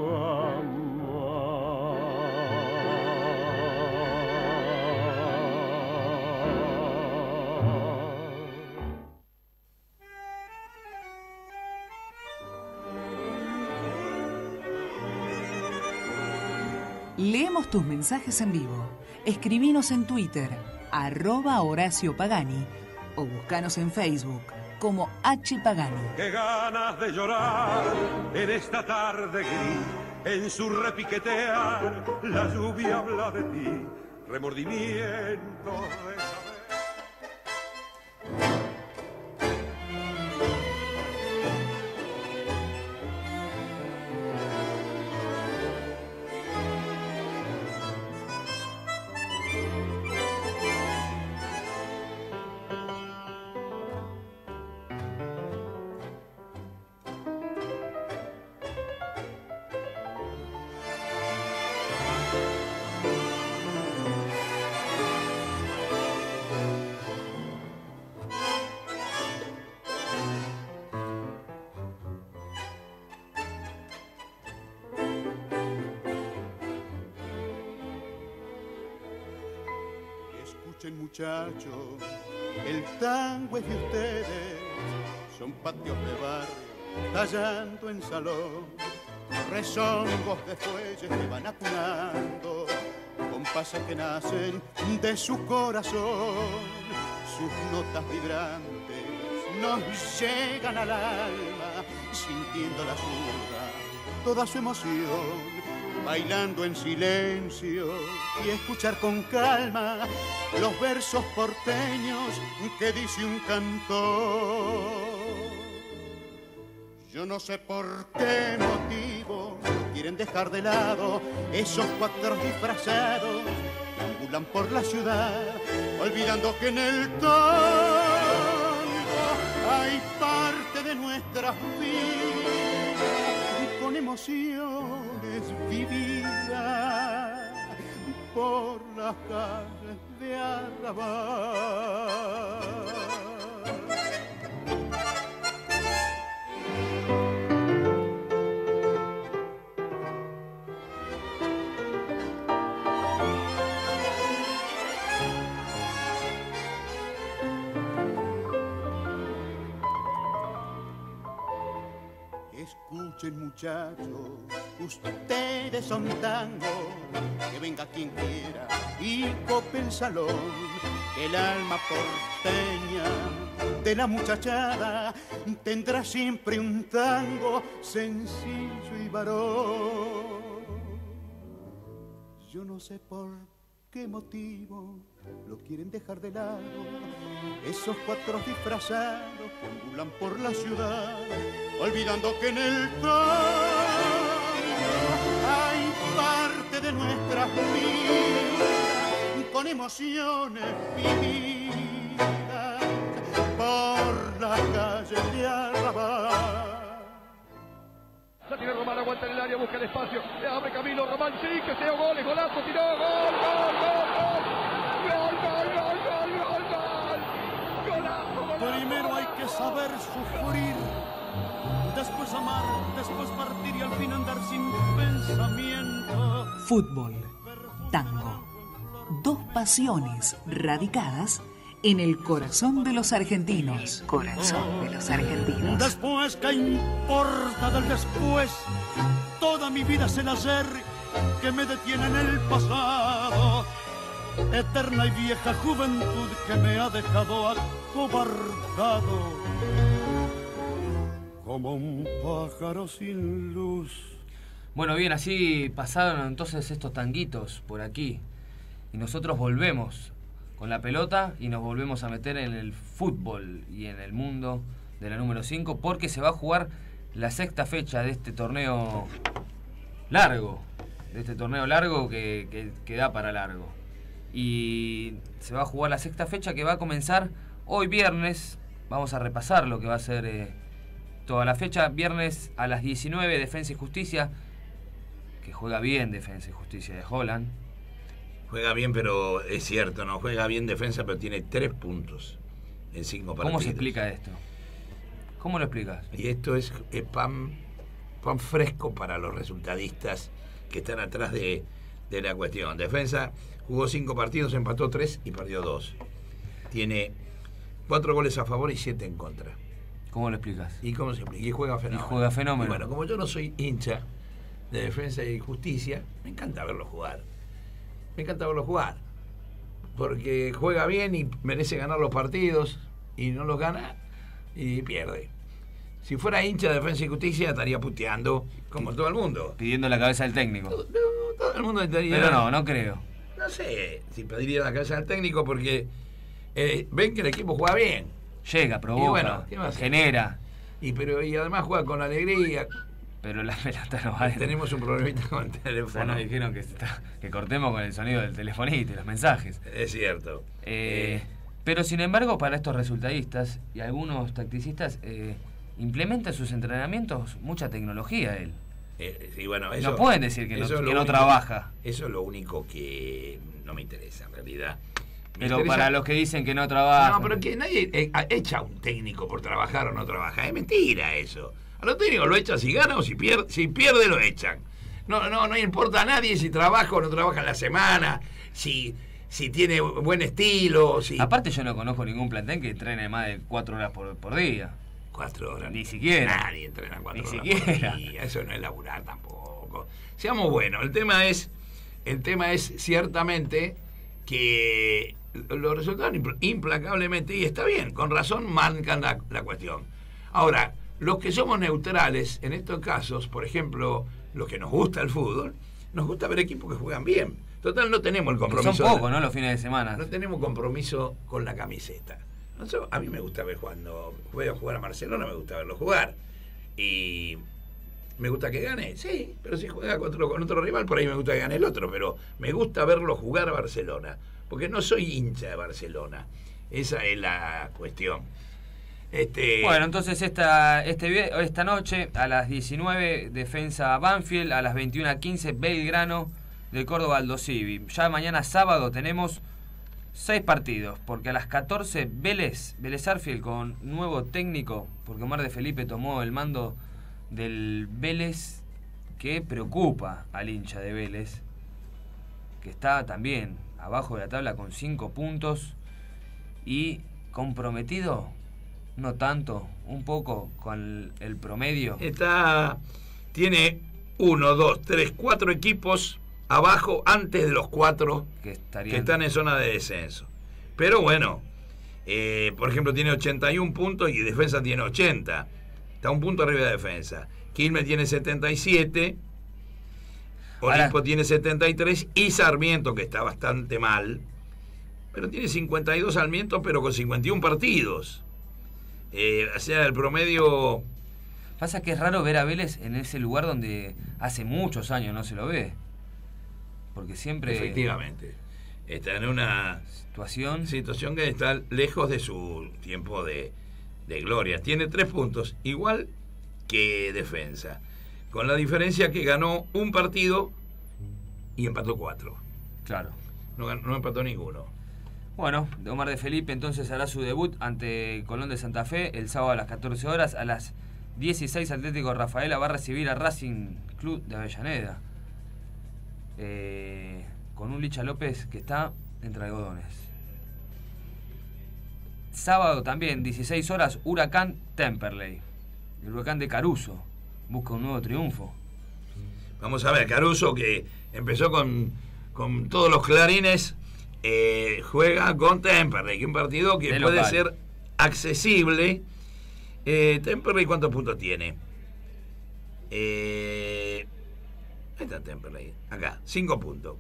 amor. Leemos tus mensajes en vivo. Escribinos en Twitter, arroba Horacio Pagani, o buscanos en Facebook como H. Pagani. Qué ganas de llorar en esta tarde gris, en su repiquetear, la lluvia habla de ti, remordimiento de el tango es de ustedes, son patios de barrio, tallando en salón, rezongos de fuelles que van acunando, compases que nacen de su corazón, sus notas vibrantes nos llegan al alma, sintiendo la zurda, toda su emoción bailando en silencio y escuchar con calma los versos porteños que dice un cantor. Yo no sé por qué motivo quieren dejar de lado. Esos cuatro disfrazados ambulan por la ciudad, olvidando que en el tango hay parte de nuestras vidas con vividas por las calles de Arrabal. Escuchen muchachos, ustedes son tango, que venga quien quiera y cope el salón, el alma porteña de la muchachada tendrá siempre un tango sencillo y varón. Yo no sé por qué motivo lo quieren dejar de lado. Esos cuatro disfrazados que ambulan por la ciudad, olvidando que en el tango hay parte de nuestras vidas con emociones vividas por las calles de Arrabal. La tiene Román, aguanta en el área, busca el espacio, le abre camino Román, sí, que sea gol, golazo, tiró, gol, gol, gol, gol, gol, gol, gol, gol, gol, golazo, golazo. Primero hay que saber sufrir, después amar, después partir y al fin andar sin pensamiento. Fútbol, tango. Dos pasiones radicadas en el corazón de los argentinos. Corazón de los argentinos. Después, ¿qué importa del después? Toda mi vida es el ayer que me detiene en el pasado. Eterna y vieja juventud que me ha dejado acobardado. Como un pájaro sin luz. Bueno, bien, así pasaron entonces estos tanguitos por aquí. Y nosotros volvemos con la pelota y nos volvemos a meter en el fútbol y en el mundo de la número 5 porque se va a jugar la sexta fecha de este torneo largo. De este torneo largo que, que- da para largo. Y se va a jugar la sexta fecha que va a comenzar hoy viernes. Vamos a repasar lo que va a ser eh, toda la fecha. Viernes a las 19, Defensa y Justicia. Que juega bien Defensa y Justicia de Holland. Juega bien, pero es cierto, no juega bien defensa, pero tiene tres puntos en cinco partidos. ¿Cómo se explica esto? ¿Cómo lo explicas? Y esto es, es pan, pan fresco para los resultadistas que están atrás de, de la cuestión. Defensa jugó cinco partidos, empató tres y perdió dos. Tiene cuatro goles a favor y siete en contra. ¿Cómo lo explicas? ¿Y cómo se explica? Y juega fenómeno. juega fenómeno. Y bueno, como yo no soy hincha de defensa y justicia, me encanta verlo jugar. Me encanta verlo jugar. Porque juega bien y merece ganar los partidos y no los gana y pierde. Si fuera hincha de defensa y justicia estaría puteando como todo el mundo. Pidiendo la cabeza del técnico. Todo el mundo estaría... Pero no, no creo. No sé si pediría la cabeza del técnico porque eh, ven que el equipo juega bien. Llega, provoca, Y bueno, ¿qué va a genera. Y, pero, y además juega con alegría. Pero la pelota no va Tenemos un problemita con el Ya teléfono. nos dijeron que, se está- que cortemos con el sonido del telefonito y los mensajes. Es cierto. Eh, pero sin embargo, para estos resultadistas y algunos tacticistas, eh, implementa en sus entrenamientos mucha tecnología él. Eh, bueno, No pueden decir que no- que trabaja. Eso es lo único que no me interesa en realidad. Me Pero interesa- para los que dicen que no trabaja. No, pero que nadie eh, echa a un técnico por trabajar o no trabajar. Es mentira eso. A los técnicos lo echan si gana o si pierde, si pierde lo echan. No, no, no importa a nadie si trabaja o no trabaja en la semana, si, si tiene buen estilo, si. Aparte, yo no conozco ningún plantel que entrene más de cuatro horas por, por día. Cuatro horas. Ni siquiera. Nadie entrena cuatro Ni horas siquiera. por día. Eso no es laburar tampoco. Seamos buenos. El tema es, el tema es ciertamente que los resultados impl- implacablemente, y está bien, con razón marcan la, la cuestión. Ahora, los que somos neutrales, en estos casos, por ejemplo, los que nos gusta el fútbol, nos gusta ver equipos que juegan bien. Total, no tenemos el compromiso. son pocos, ¿no? Los fines de semana. no tenemos compromiso con la camiseta. A mí me gusta ver cuando a jugar a Barcelona, me gusta verlo jugar. Y, ¿Me gusta que gane? Sí, pero si juega contra, con otro rival, por ahí me gusta que gane el otro, pero me gusta verlo jugar a Barcelona, porque no soy hincha de Barcelona. Esa es la cuestión. Este, Bueno, entonces esta, este, esta noche a las 19 defensa Banfield, a las 21.15 Belgrano de Córdoba Aldo Civi. Ya mañana sábado tenemos seis partidos, porque a las 14 Vélez, Vélez Arfield con nuevo técnico, porque Omar de Felipe tomó el mando del Vélez que preocupa al hincha de Vélez, que está también abajo de la tabla con 5 puntos y comprometido, no tanto, un poco con el promedio. Está, tiene uno, dos, tres, cuatro equipos abajo antes de los cuatro que, estarían- que están en zona de descenso. Pero bueno, eh, por ejemplo, tiene 81 puntos y defensa tiene 80. Está un punto arriba de defensa. Quilmes tiene 77. Olimpo tiene 73 y Sarmiento, que está bastante mal, pero tiene 52 Sarmiento, pero con 51 partidos. Eh, o sea, el promedio Pasa que es raro ver a Vélez en ese lugar donde hace muchos años no se lo ve. Porque siempre Efectivamente. Está en una situación, situación que está lejos de su tiempo de, de gloria. Tiene tres puntos, igual que defensa. Con la diferencia que ganó un partido y empató cuatro. Claro. No, no empató ninguno. Bueno, Omar de Felipe entonces hará su debut ante Colón de Santa Fe el sábado a las 14 horas. A las 16 Atlético Rafaela va a recibir a Racing Club de Avellaneda. Eh, con un Licha López que está entre algodones. Sábado también, 16 horas, Huracán Temperley. El huracán de Caruso busca un nuevo triunfo. Vamos a ver, Caruso, que empezó con, con todos los clarines, eh, juega con Temperley, que un partido que De puede local. ser accesible. Eh, Temperley, ¿cuántos puntos tiene? Eh, ahí está Temperley, acá, cinco puntos.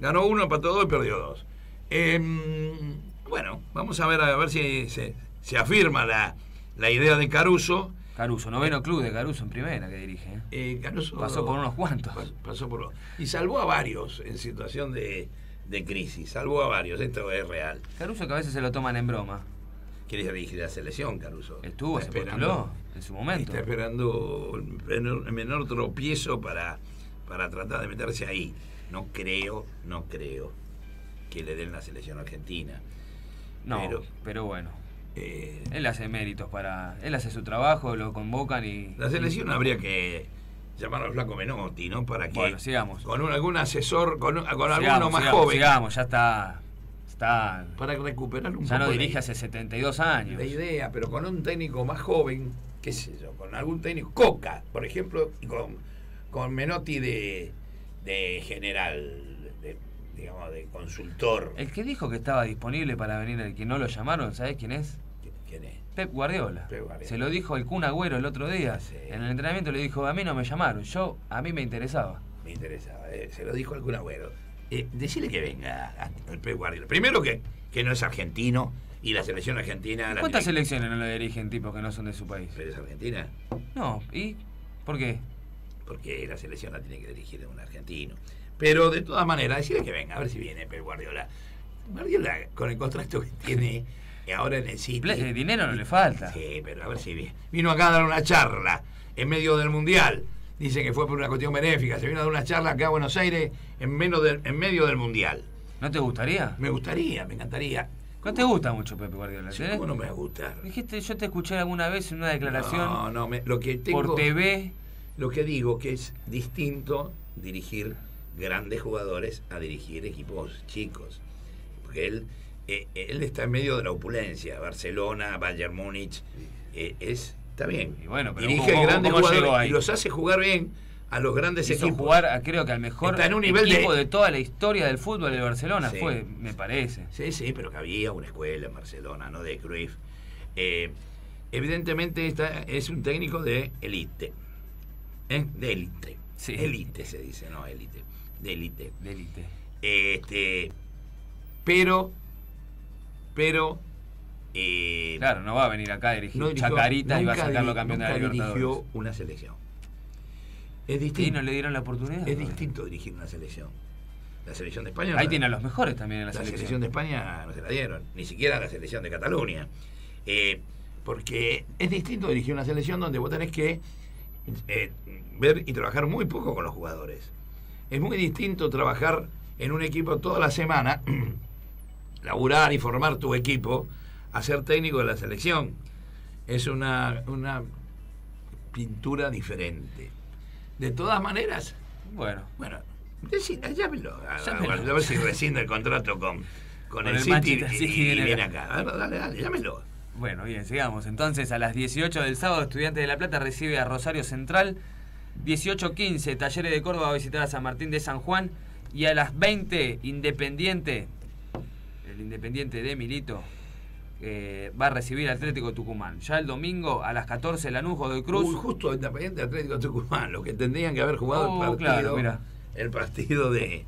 Ganó uno, empató dos y perdió dos. Em, bueno, vamos a ver a ver si se, se afirma la, la idea de Caruso. Caruso, noveno club de Caruso en primera que dirige. ¿eh? Eh, Caruso Pasó por unos cuantos. Pas- Pasó por y salvó a varios en situación de, de crisis. Salvó a varios, esto es real. Caruso que a veces se lo toman en broma. Quiere dirigir la selección, Caruso. Estuvo, Está se esperando- postuló en su momento. Está esperando el menor, el menor tropiezo para, para tratar de meterse ahí. No creo, no creo que le den la selección argentina. No, Pero- pero, bueno. Eh, Él hace méritos para. Él hace su trabajo, lo convocan y. la selección habría que llamar al flaco Menotti, ¿no? Para que Bueno, sigamos. con un, algún asesor, con, un- con alguno Sigamos, más sigamos, joven, Sigamos, ya está. Está. para recuperar un Ya no poco la- dirige hace 72 años. La idea, pero con un técnico más joven, qué sé yo, con algún técnico, Coca, por ejemplo, y con, con Menotti de, de general, de, digamos, de consultor. El que dijo que estaba disponible para venir, el que no lo llamaron, ¿sabés quién es? ¿Quién es? Pep Guardiola. Pep Guardiola. Se lo dijo el Kun Agüero el otro día. Sí. En el entrenamiento le dijo, a mí no me llamaron, yo, a mí me interesaba. Me interesaba, eh, se lo dijo algún agüero. Eh, decirle que venga al Pep Guardiola. Primero que, que no es argentino y la selección argentina... ¿Cuántas selecciones no lo dirigen tipos que no son de su país? Pero es argentina, No, ¿y? ¿Por qué? Porque la selección la tiene que dirigir un argentino. Pero de todas maneras, decirle que venga, a ver si viene Pep Guardiola. Guardiola, con el contrato que tiene ahora en el City... Eh, dinero no le falta. Sí, pero a ver si viene. Vino acá a dar una charla en medio del Mundial. Dice que fue por una cuestión benéfica. Se vino a dar una charla acá a Buenos Aires en, menos del- en medio del Mundial. ¿No te gustaría? Me gustaría, me encantaría. ¿No te gusta mucho Pepe Guardiola? Sí, ¿tenés? ¿Cómo no me va a gustar? Dijiste, yo te escuché alguna vez en una declaración No, no, me- lo que tengo, por TV. Lo que digo que es distinto dirigir grandes jugadores a dirigir equipos chicos. Porque él, eh, él está en medio de la opulencia. Barcelona, Bayern Múnich, eh, es, está bien. Y bueno, pero dirige ¿cómo- grandes cómo jugadores y los hace jugar bien a los grandes Hizo equipos. jugar, a- creo que al mejor Está en un nivel equipo de- de... toda la historia del fútbol de Barcelona Sí. fue, me parece. Sí, sí, pero que había una escuela en Barcelona, ¿no? De Cruyff. Eh, evidentemente esta es un técnico de élite. ¿Eh? De élite. Sí. Élite se dice, no élite. De élite. De élite. Este, pero, pero, eh, Claro, no va a venir acá a dirigir no dirigió- Chacarita y va a sacarlo campeón de la Libertadores. dirigió una selección. Es distinto. Y no le dieron la oportunidad. Es distinto dirigir una selección. La selección de España. Ahí la- tiene a los mejores también en la, la selección. selección de España no se la dieron, ni siquiera la selección de Cataluña. Eh, porque es distinto dirigir una selección donde vos tenés que eh, ver y trabajar muy poco con los jugadores. Es muy distinto trabajar en un equipo toda la semana, <clears throat> laburar y formar tu equipo, a ser técnico de la selección. Es una, una pintura diferente. De todas maneras, Bueno, bueno, decí- llámelo. A, ver si rescinde el contrato con, con, Con el, el City y, y viene acá. A ver, dale, dale, llámelo. Bueno, bien, sigamos. Entonces, a las 18 del sábado, Estudiantes de La Plata recibe a Rosario Central. 18.15, Talleres de Córdoba va a visitar a San Martín de San Juan. Y a las 20, Independiente, el Independiente de Milito, eh, va a recibir Atlético Tucumán. Ya el domingo, a las 14, Lanús de Cruz. Uy, justo Independiente Atlético Tucumán, los que tendrían que haber jugado Oh, el partido. claro, mira. El partido de,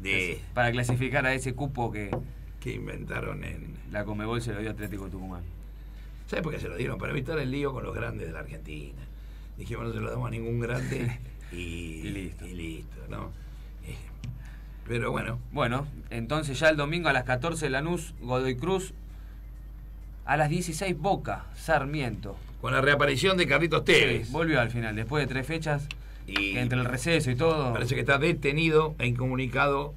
de Para clasificar a ese cupo que que inventaron en. la Comebol se lo dio Atlético Tucumán. ¿Sabes por qué se lo dieron? Para evitar el lío con los grandes de la Argentina. Dijimos no se lo damos a ningún grande y, <laughs> Y listo. y listo, ¿no? Eh, pero bueno, Bueno, entonces ya el domingo a las 14 Lanús, Godoy Cruz. A las 16 Boca, Sarmiento. con la reaparición de Carlitos Tevez. Sí, volvió al final, después de tres fechas, y entre el receso y todo. Parece que está detenido e incomunicado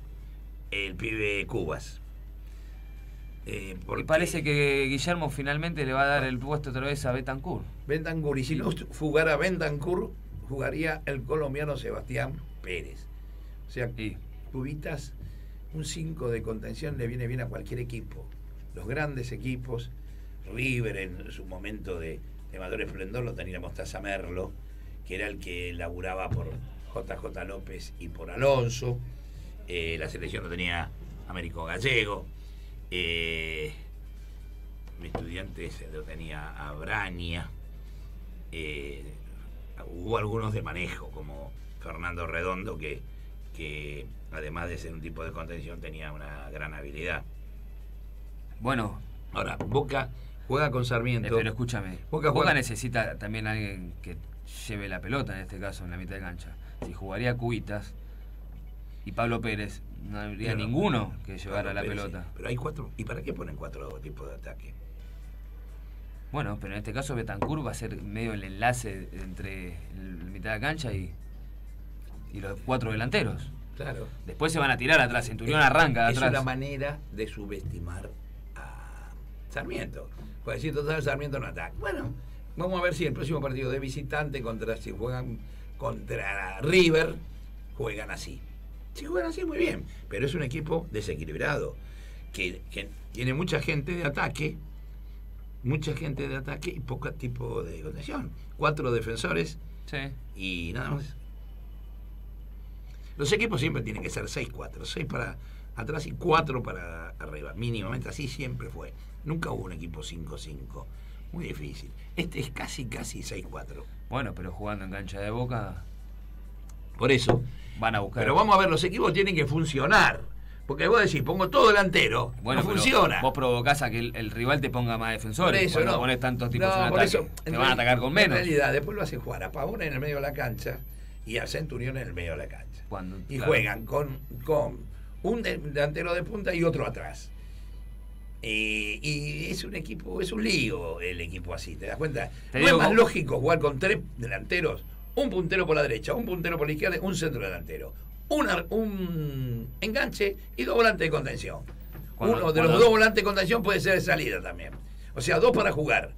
el pibe Cubas. Eh, Y parece que Guillermo finalmente le va a dar el puesto otra vez a Betancourt. Bentancur, y si no jugara Bentancur, jugaría el colombiano Sebastián Pérez. O sea, Y Cubitas, un 5 de contención le viene bien a cualquier equipo. Los grandes equipos, River en su momento de, de mayor esplendor lo tenía Mostaza Merlo, que era el que laburaba por JJ López y por Alonso. Eh, la selección lo tenía Américo Gallego. Eh, mi estudiante se lo tenía a Braña. Eh, hubo algunos de manejo, como Fernando Redondo, que, que además de ser un tipo de contención tenía una gran habilidad. bueno, Ahora, Boca juega con eh, Sarmiento. pero escúchame. Boca Boca, juega- necesita también alguien que lleve la pelota, en este caso, en la mitad de cancha. Si jugaría Cubitas y Pablo Pérez, no habría ninguno que llevara la pelota. sí. Pero hay cuatro. ¿Y para qué ponen cuatro tipos de ataque? Bueno, pero en este caso Betancourt va a ser medio el enlace entre el mitad de cancha y, y los cuatro delanteros. Claro. Después se van a tirar atrás, Centurión Es- arranca de Es atrás. una manera de subestimar a Sarmiento. Puede decir, total, Sarmiento no ataca. Bueno, vamos a ver si el próximo partido de visitante contra si juegan contra River, juegan así. Si juegan así, muy bien. Pero es un equipo desequilibrado, que, que tiene mucha gente de ataque, mucha gente de ataque y poco tipo de contención. Cuatro defensores Sí. y nada más. Los equipos siempre tienen que ser 6-4, 6 para atrás y 4 para arriba, mínimamente, así siempre fue. Nunca hubo un equipo 5-5, muy difícil. Este es casi, casi 6-4. Bueno, pero jugando en cancha de boca Por eso. Van a buscar. Pero vamos a ver, los equipos tienen que funcionar. Porque vos decís, pongo todo delantero, Bueno, no funciona. Vos provocás a que el, el rival te ponga más defensores. Por eso, no. pones tantos tipos No, en ataque. eso, te van a atacar con menos. En realidad, después lo hacen jugar a Pavón en el medio de la cancha y a Centurión en el medio de la cancha. Cuando- y claro. juegan con, con un de- delantero de punta y otro atrás. Eh, y es un equipo, es un lío el equipo así, ¿te das cuenta? Te no digo es más lógico jugar con tres delanteros, un puntero por la derecha, un puntero por la izquierda, un centro delantero, una- un enganche y dos volantes de contención. Cuando- Uno de cuando- los dos volantes de contención puede ser de salida también. O sea, dos para jugar,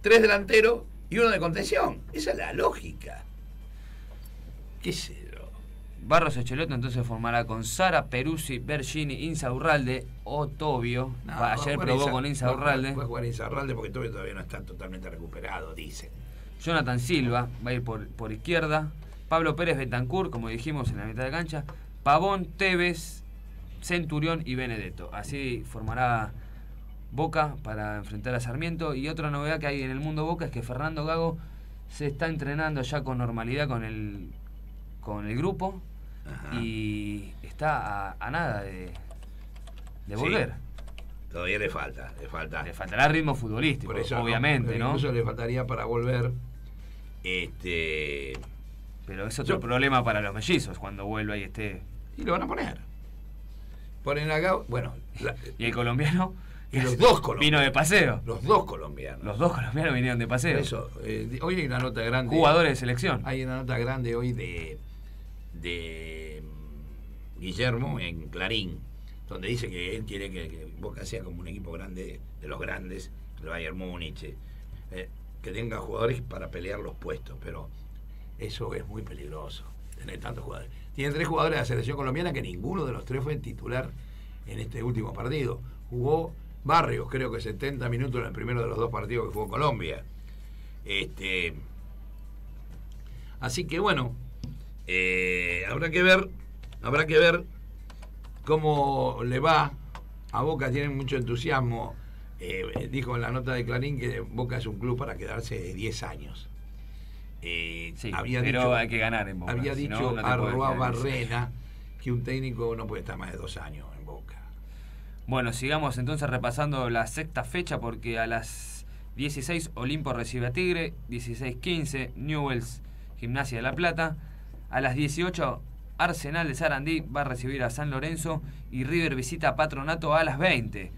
tres delanteros y uno de contención. Esa es la lógica. ¿Qué sé yo? Barros Echeloto entonces formará con Sara, Peruzzi, Bergini, Insaurralde. No, va a Ayer probó con Insaurralde. a jugar Insaurralde porque todavía, todavía no está totalmente recuperado, dicen. Jonathan Silva va a ir por, por izquierda. Pablo Pérez Betancourt, como dijimos en la mitad de cancha. Pavón, Tevez, Centurión y Benedetto. Así formará Boca para enfrentar a Sarmiento. Y otra novedad que hay en el mundo Boca es que Fernando Gago se está entrenando ya con normalidad con el, con el grupo. Ajá. Y está a, a nada de, de Sí. volver. Todavía le falta, le falta. Le faltará ritmo futbolístico, Por eso, obviamente, ¿no? Incluso le faltaría para volver este Pero es otro Yo- problema para los mellizos cuando vuelva y esté. Y lo van a poner. Ponen acá, bueno, la- <laughs> Y el colombiano. y los dos colombianos. <laughs> Vino de paseo. Los dos colombianos. Los dos colombianos vinieron de paseo. Eso, eh, hoy hay una nota grande. Jugadores de selección. Hay una nota grande hoy de, de mm, Guillermo en Clarín, donde dice que él quiere que, que Boca sea como un equipo grande de los grandes, el Bayern Múnich, eh, que tenga jugadores para pelear los puestos, pero eso es muy peligroso, tener tantos jugadores. Tiene tres jugadores de la selección colombiana que ninguno de los tres fue titular en este último partido. Jugó Barrios, creo que 70 minutos en el primero de los dos partidos que jugó Colombia. Este, así que bueno, eh, habrá que ver, habrá que ver cómo le va. A Boca tienen mucho entusiasmo. Eh, dijo en la nota de Clarín que Boca es un club para quedarse 10 años. Eh, Sí, había pero dicho, hay que ganar en Boca. había si no, dicho no Arroa en Barrena que un técnico no puede estar más de dos años en Boca. Bueno, sigamos entonces repasando la sexta fecha porque a las 16 Olimpo recibe a Tigre, 16-15 Newells Gimnasia de La Plata, a las 18 Arsenal de Sarandí va a recibir a San Lorenzo y River visita a Patronato a las 20.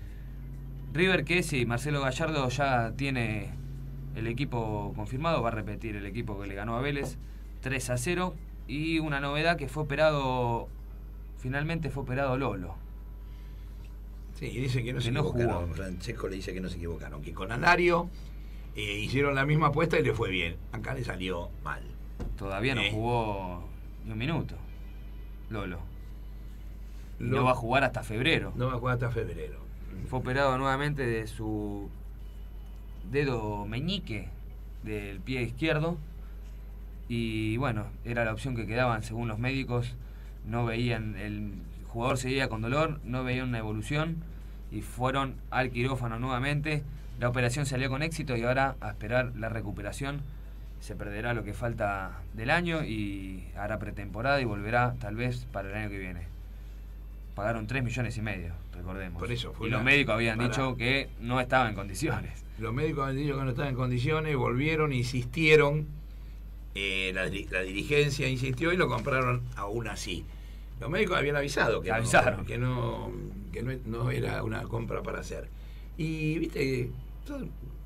River que sí, Marcelo Gallardo ya tiene el equipo confirmado, va a repetir el equipo que le ganó a Vélez 3 a 0 y una novedad que fue operado, finalmente fue operado Lolo. Sí, dice que no se Que no equivocaron. jugó. Francesco le dice que no se equivocaron. Que con Alario eh, hicieron la misma apuesta y le fue bien. Acá le salió mal. Todavía no Eh. jugó ni un minuto. Lolo. No va a jugar hasta febrero. No va a jugar hasta febrero. Fue operado nuevamente de su dedo meñique del pie izquierdo. Y bueno, era la opción que quedaban según los médicos. No veían, el jugador seguía con dolor, no veían una evolución y fueron al quirófano nuevamente. La operación salió con éxito y ahora a esperar la recuperación. Se perderá lo que falta del año y hará pretemporada y volverá tal vez para el año que viene. Pagaron 3 millones y medio, recordemos. Por eso fue y los médicos habían para- dicho que no estaba en condiciones. Los médicos han dicho que no estaban en condiciones, volvieron, insistieron. eh, la, la dirigencia insistió y lo compraron aún así. Los médicos habían avisado que, Avisaron. no, que, no, que no, no era una compra para hacer. Y viste,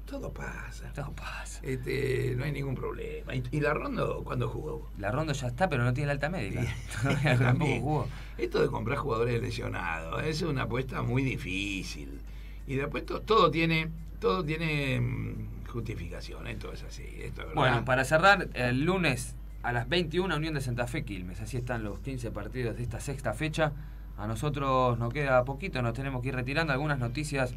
todo, pasa. Todo pasa. Este, no hay ningún problema. ¿Y, y la Rondo cuándo jugó? La ronda ya está, pero no tiene la alta médica. Todavía <laughs> <laughs> tampoco jugó. Esto de comprar jugadores lesionados es una apuesta muy difícil. Y después to- todo tiene todo tiene mm, justificación. Esto es así. Esto es. Bueno, para cerrar, el lunes a las 21, Unión de Santa Fe Quilmes. Así están los 15 partidos de esta sexta fecha. A nosotros nos queda poquito, nos tenemos que ir retirando. Algunas noticias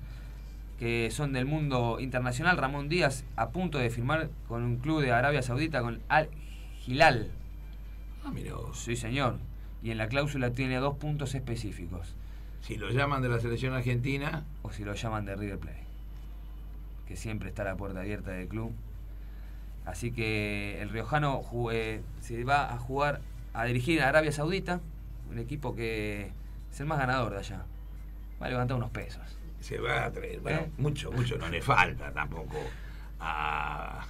que son del mundo internacional. Ramón Díaz a punto de firmar con un club de Arabia Saudita, con Al Hilal. Ah, mira. Sí, señor. Y en la cláusula tiene dos puntos específicos. Si lo llaman de la selección argentina, O si lo llaman de River Plate. Que siempre está la puerta abierta del club. Así que el Riojano eh, se va a jugar, a dirigir a Arabia Saudita. Un equipo que es el más ganador de allá. Va a levantar unos pesos. Se va a traer. Bueno, ¿Eh? mucho, mucho no le falta tampoco a,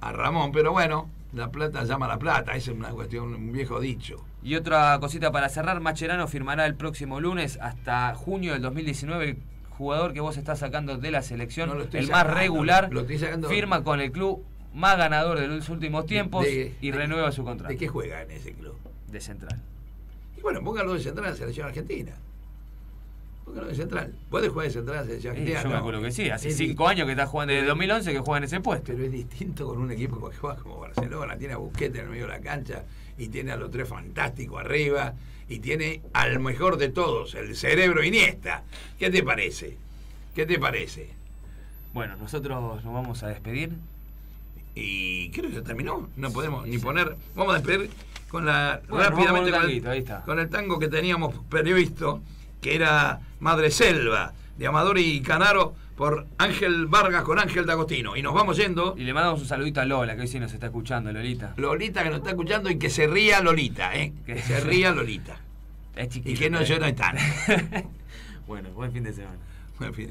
a Ramón. Pero bueno, la plata llama a la plata. Esa es una cuestión, un viejo dicho. Y otra cosita para cerrar, Macherano firmará el próximo lunes hasta junio del 2019 el jugador que vos estás sacando de la selección, No el más regular, lo estoy sacando- firma con el club más ganador de los últimos tiempos De- y de- renueva su contrato ¿De qué juega en ese club? de central. Y bueno, póngalo de central a la selección argentina. Póngalo de central. ¿Puede jugar de central Sí, argentina? yo me acuerdo que sí, hace Es cinco años que está jugando, desde 2011 que juega en ese puesto. Pero es distinto con un equipo que juega como Barcelona. Tiene a Busquets en el medio de la cancha y tiene a los tres fantásticos arriba y tiene al mejor de todos, el cerebro Iniesta. ¿Qué te parece? ¿Qué te parece? Bueno, nosotros nos vamos a despedir. Y creo que ya terminó. No podemos ni poner. Vamos a despedir con la Bueno, rápidamente tanguito, ahí está. con el tango que teníamos previsto, que era Madre Selva, de Amador y Canaro, por Ángel Vargas con Ángel D'Agostino. Y nos vamos yendo. Y le mandamos un saludito a Lola, que hoy sí nos está escuchando, Lolita. Lolita que nos está escuchando y que se ría Lolita, ¿eh? Que se ría Lolita. <laughs> Es Y chiquita. que no llora tan. <laughs> bueno, buen fin de semana.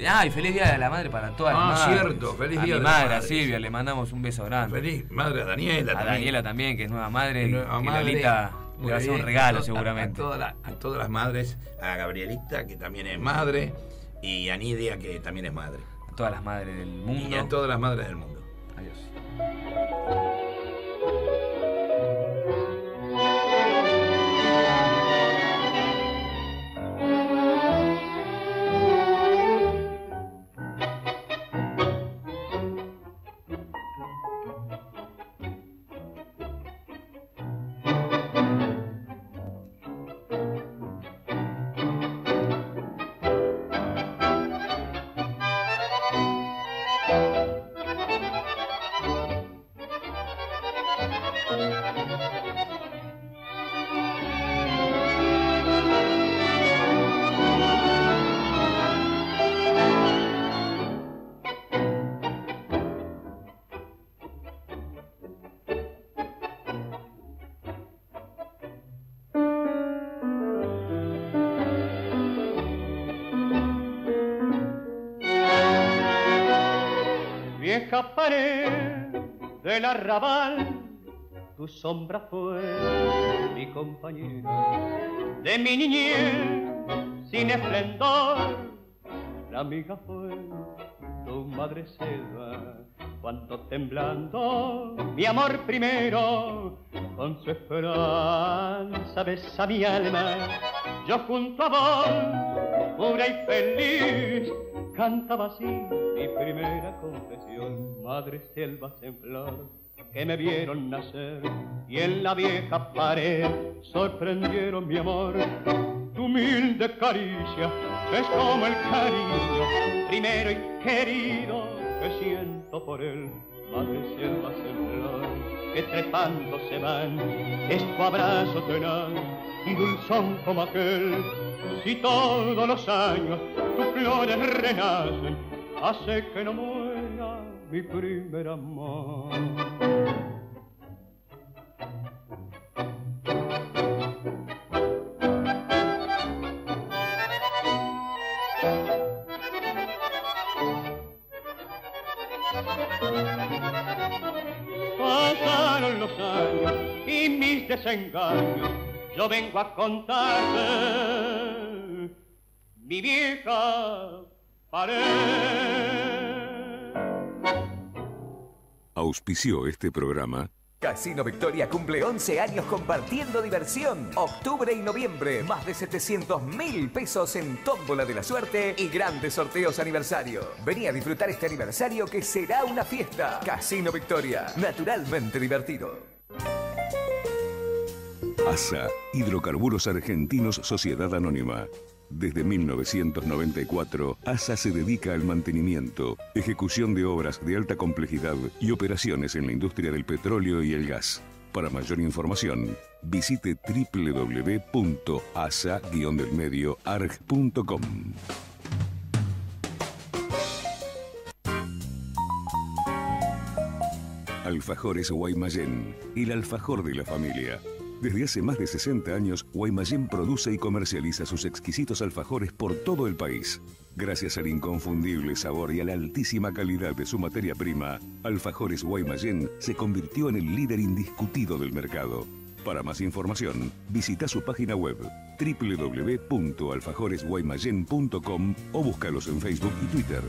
Ah, y feliz día de la madre para todas Ah, las madres. cierto, feliz a día mi de la madre, a madre. Silvia, le mandamos un beso grande. Feliz madre a Daniela a también. Daniela también, que es nueva madre, Y y, nueva y madre. Lalita Muy le va a hacer un regalo A seguramente. A, toda la- a todas las madres, a Gabrielita, que también es madre, y a Nidia, que también es madre. A todas las madres del mundo. Y a todas las madres del mundo. Adiós. Pared del arrabal, tu sombra fue mi compañera de mi niñez sin esplendor. La amiga fue tu madre selva, cuando temblando mi amor primero, con su esperanza besa mi alma, yo junto a vos, pura y feliz, cantaba así mi primera confesión, madre selvas en flor que me vieron nacer y en la vieja pared sorprendieron mi amor. Tu humilde caricia es como el cariño primero y querido que siento por él. Madre selvas en flor que trepando se van, es tu abrazo tenaz y dulzón como aquel. Si todos los años tus flores renacen, hace que no muera mi primer amor. Yo vengo a contarte mi vieja pared. Auspició este programa Casino Victoria cumple 11 años compartiendo diversión. Octubre y noviembre, más de 700 mil pesos en tómbola de la suerte y grandes sorteos aniversario. Vení a disfrutar este aniversario que será una fiesta. Casino Victoria, naturalmente divertido. ASA, Hidrocarburos Argentinos Sociedad Anónima. Desde 1994, ASA se dedica al mantenimiento, ejecución de obras de alta complejidad y operaciones en la industria del petróleo y el gas. Para mayor información, visite www.asa-delmedioarg.com. Alfajores Guaymallén, el alfajor de la familia. Desde hace más de 60 años, Guaymallén produce y comercializa sus exquisitos alfajores por todo el país. Gracias al inconfundible sabor y a la altísima calidad de su materia prima, Alfajores Guaymallén se convirtió en el líder indiscutido del mercado. Para más información, visita su página web www.alfajoresguaymallén.com o búscalos en Facebook y Twitter.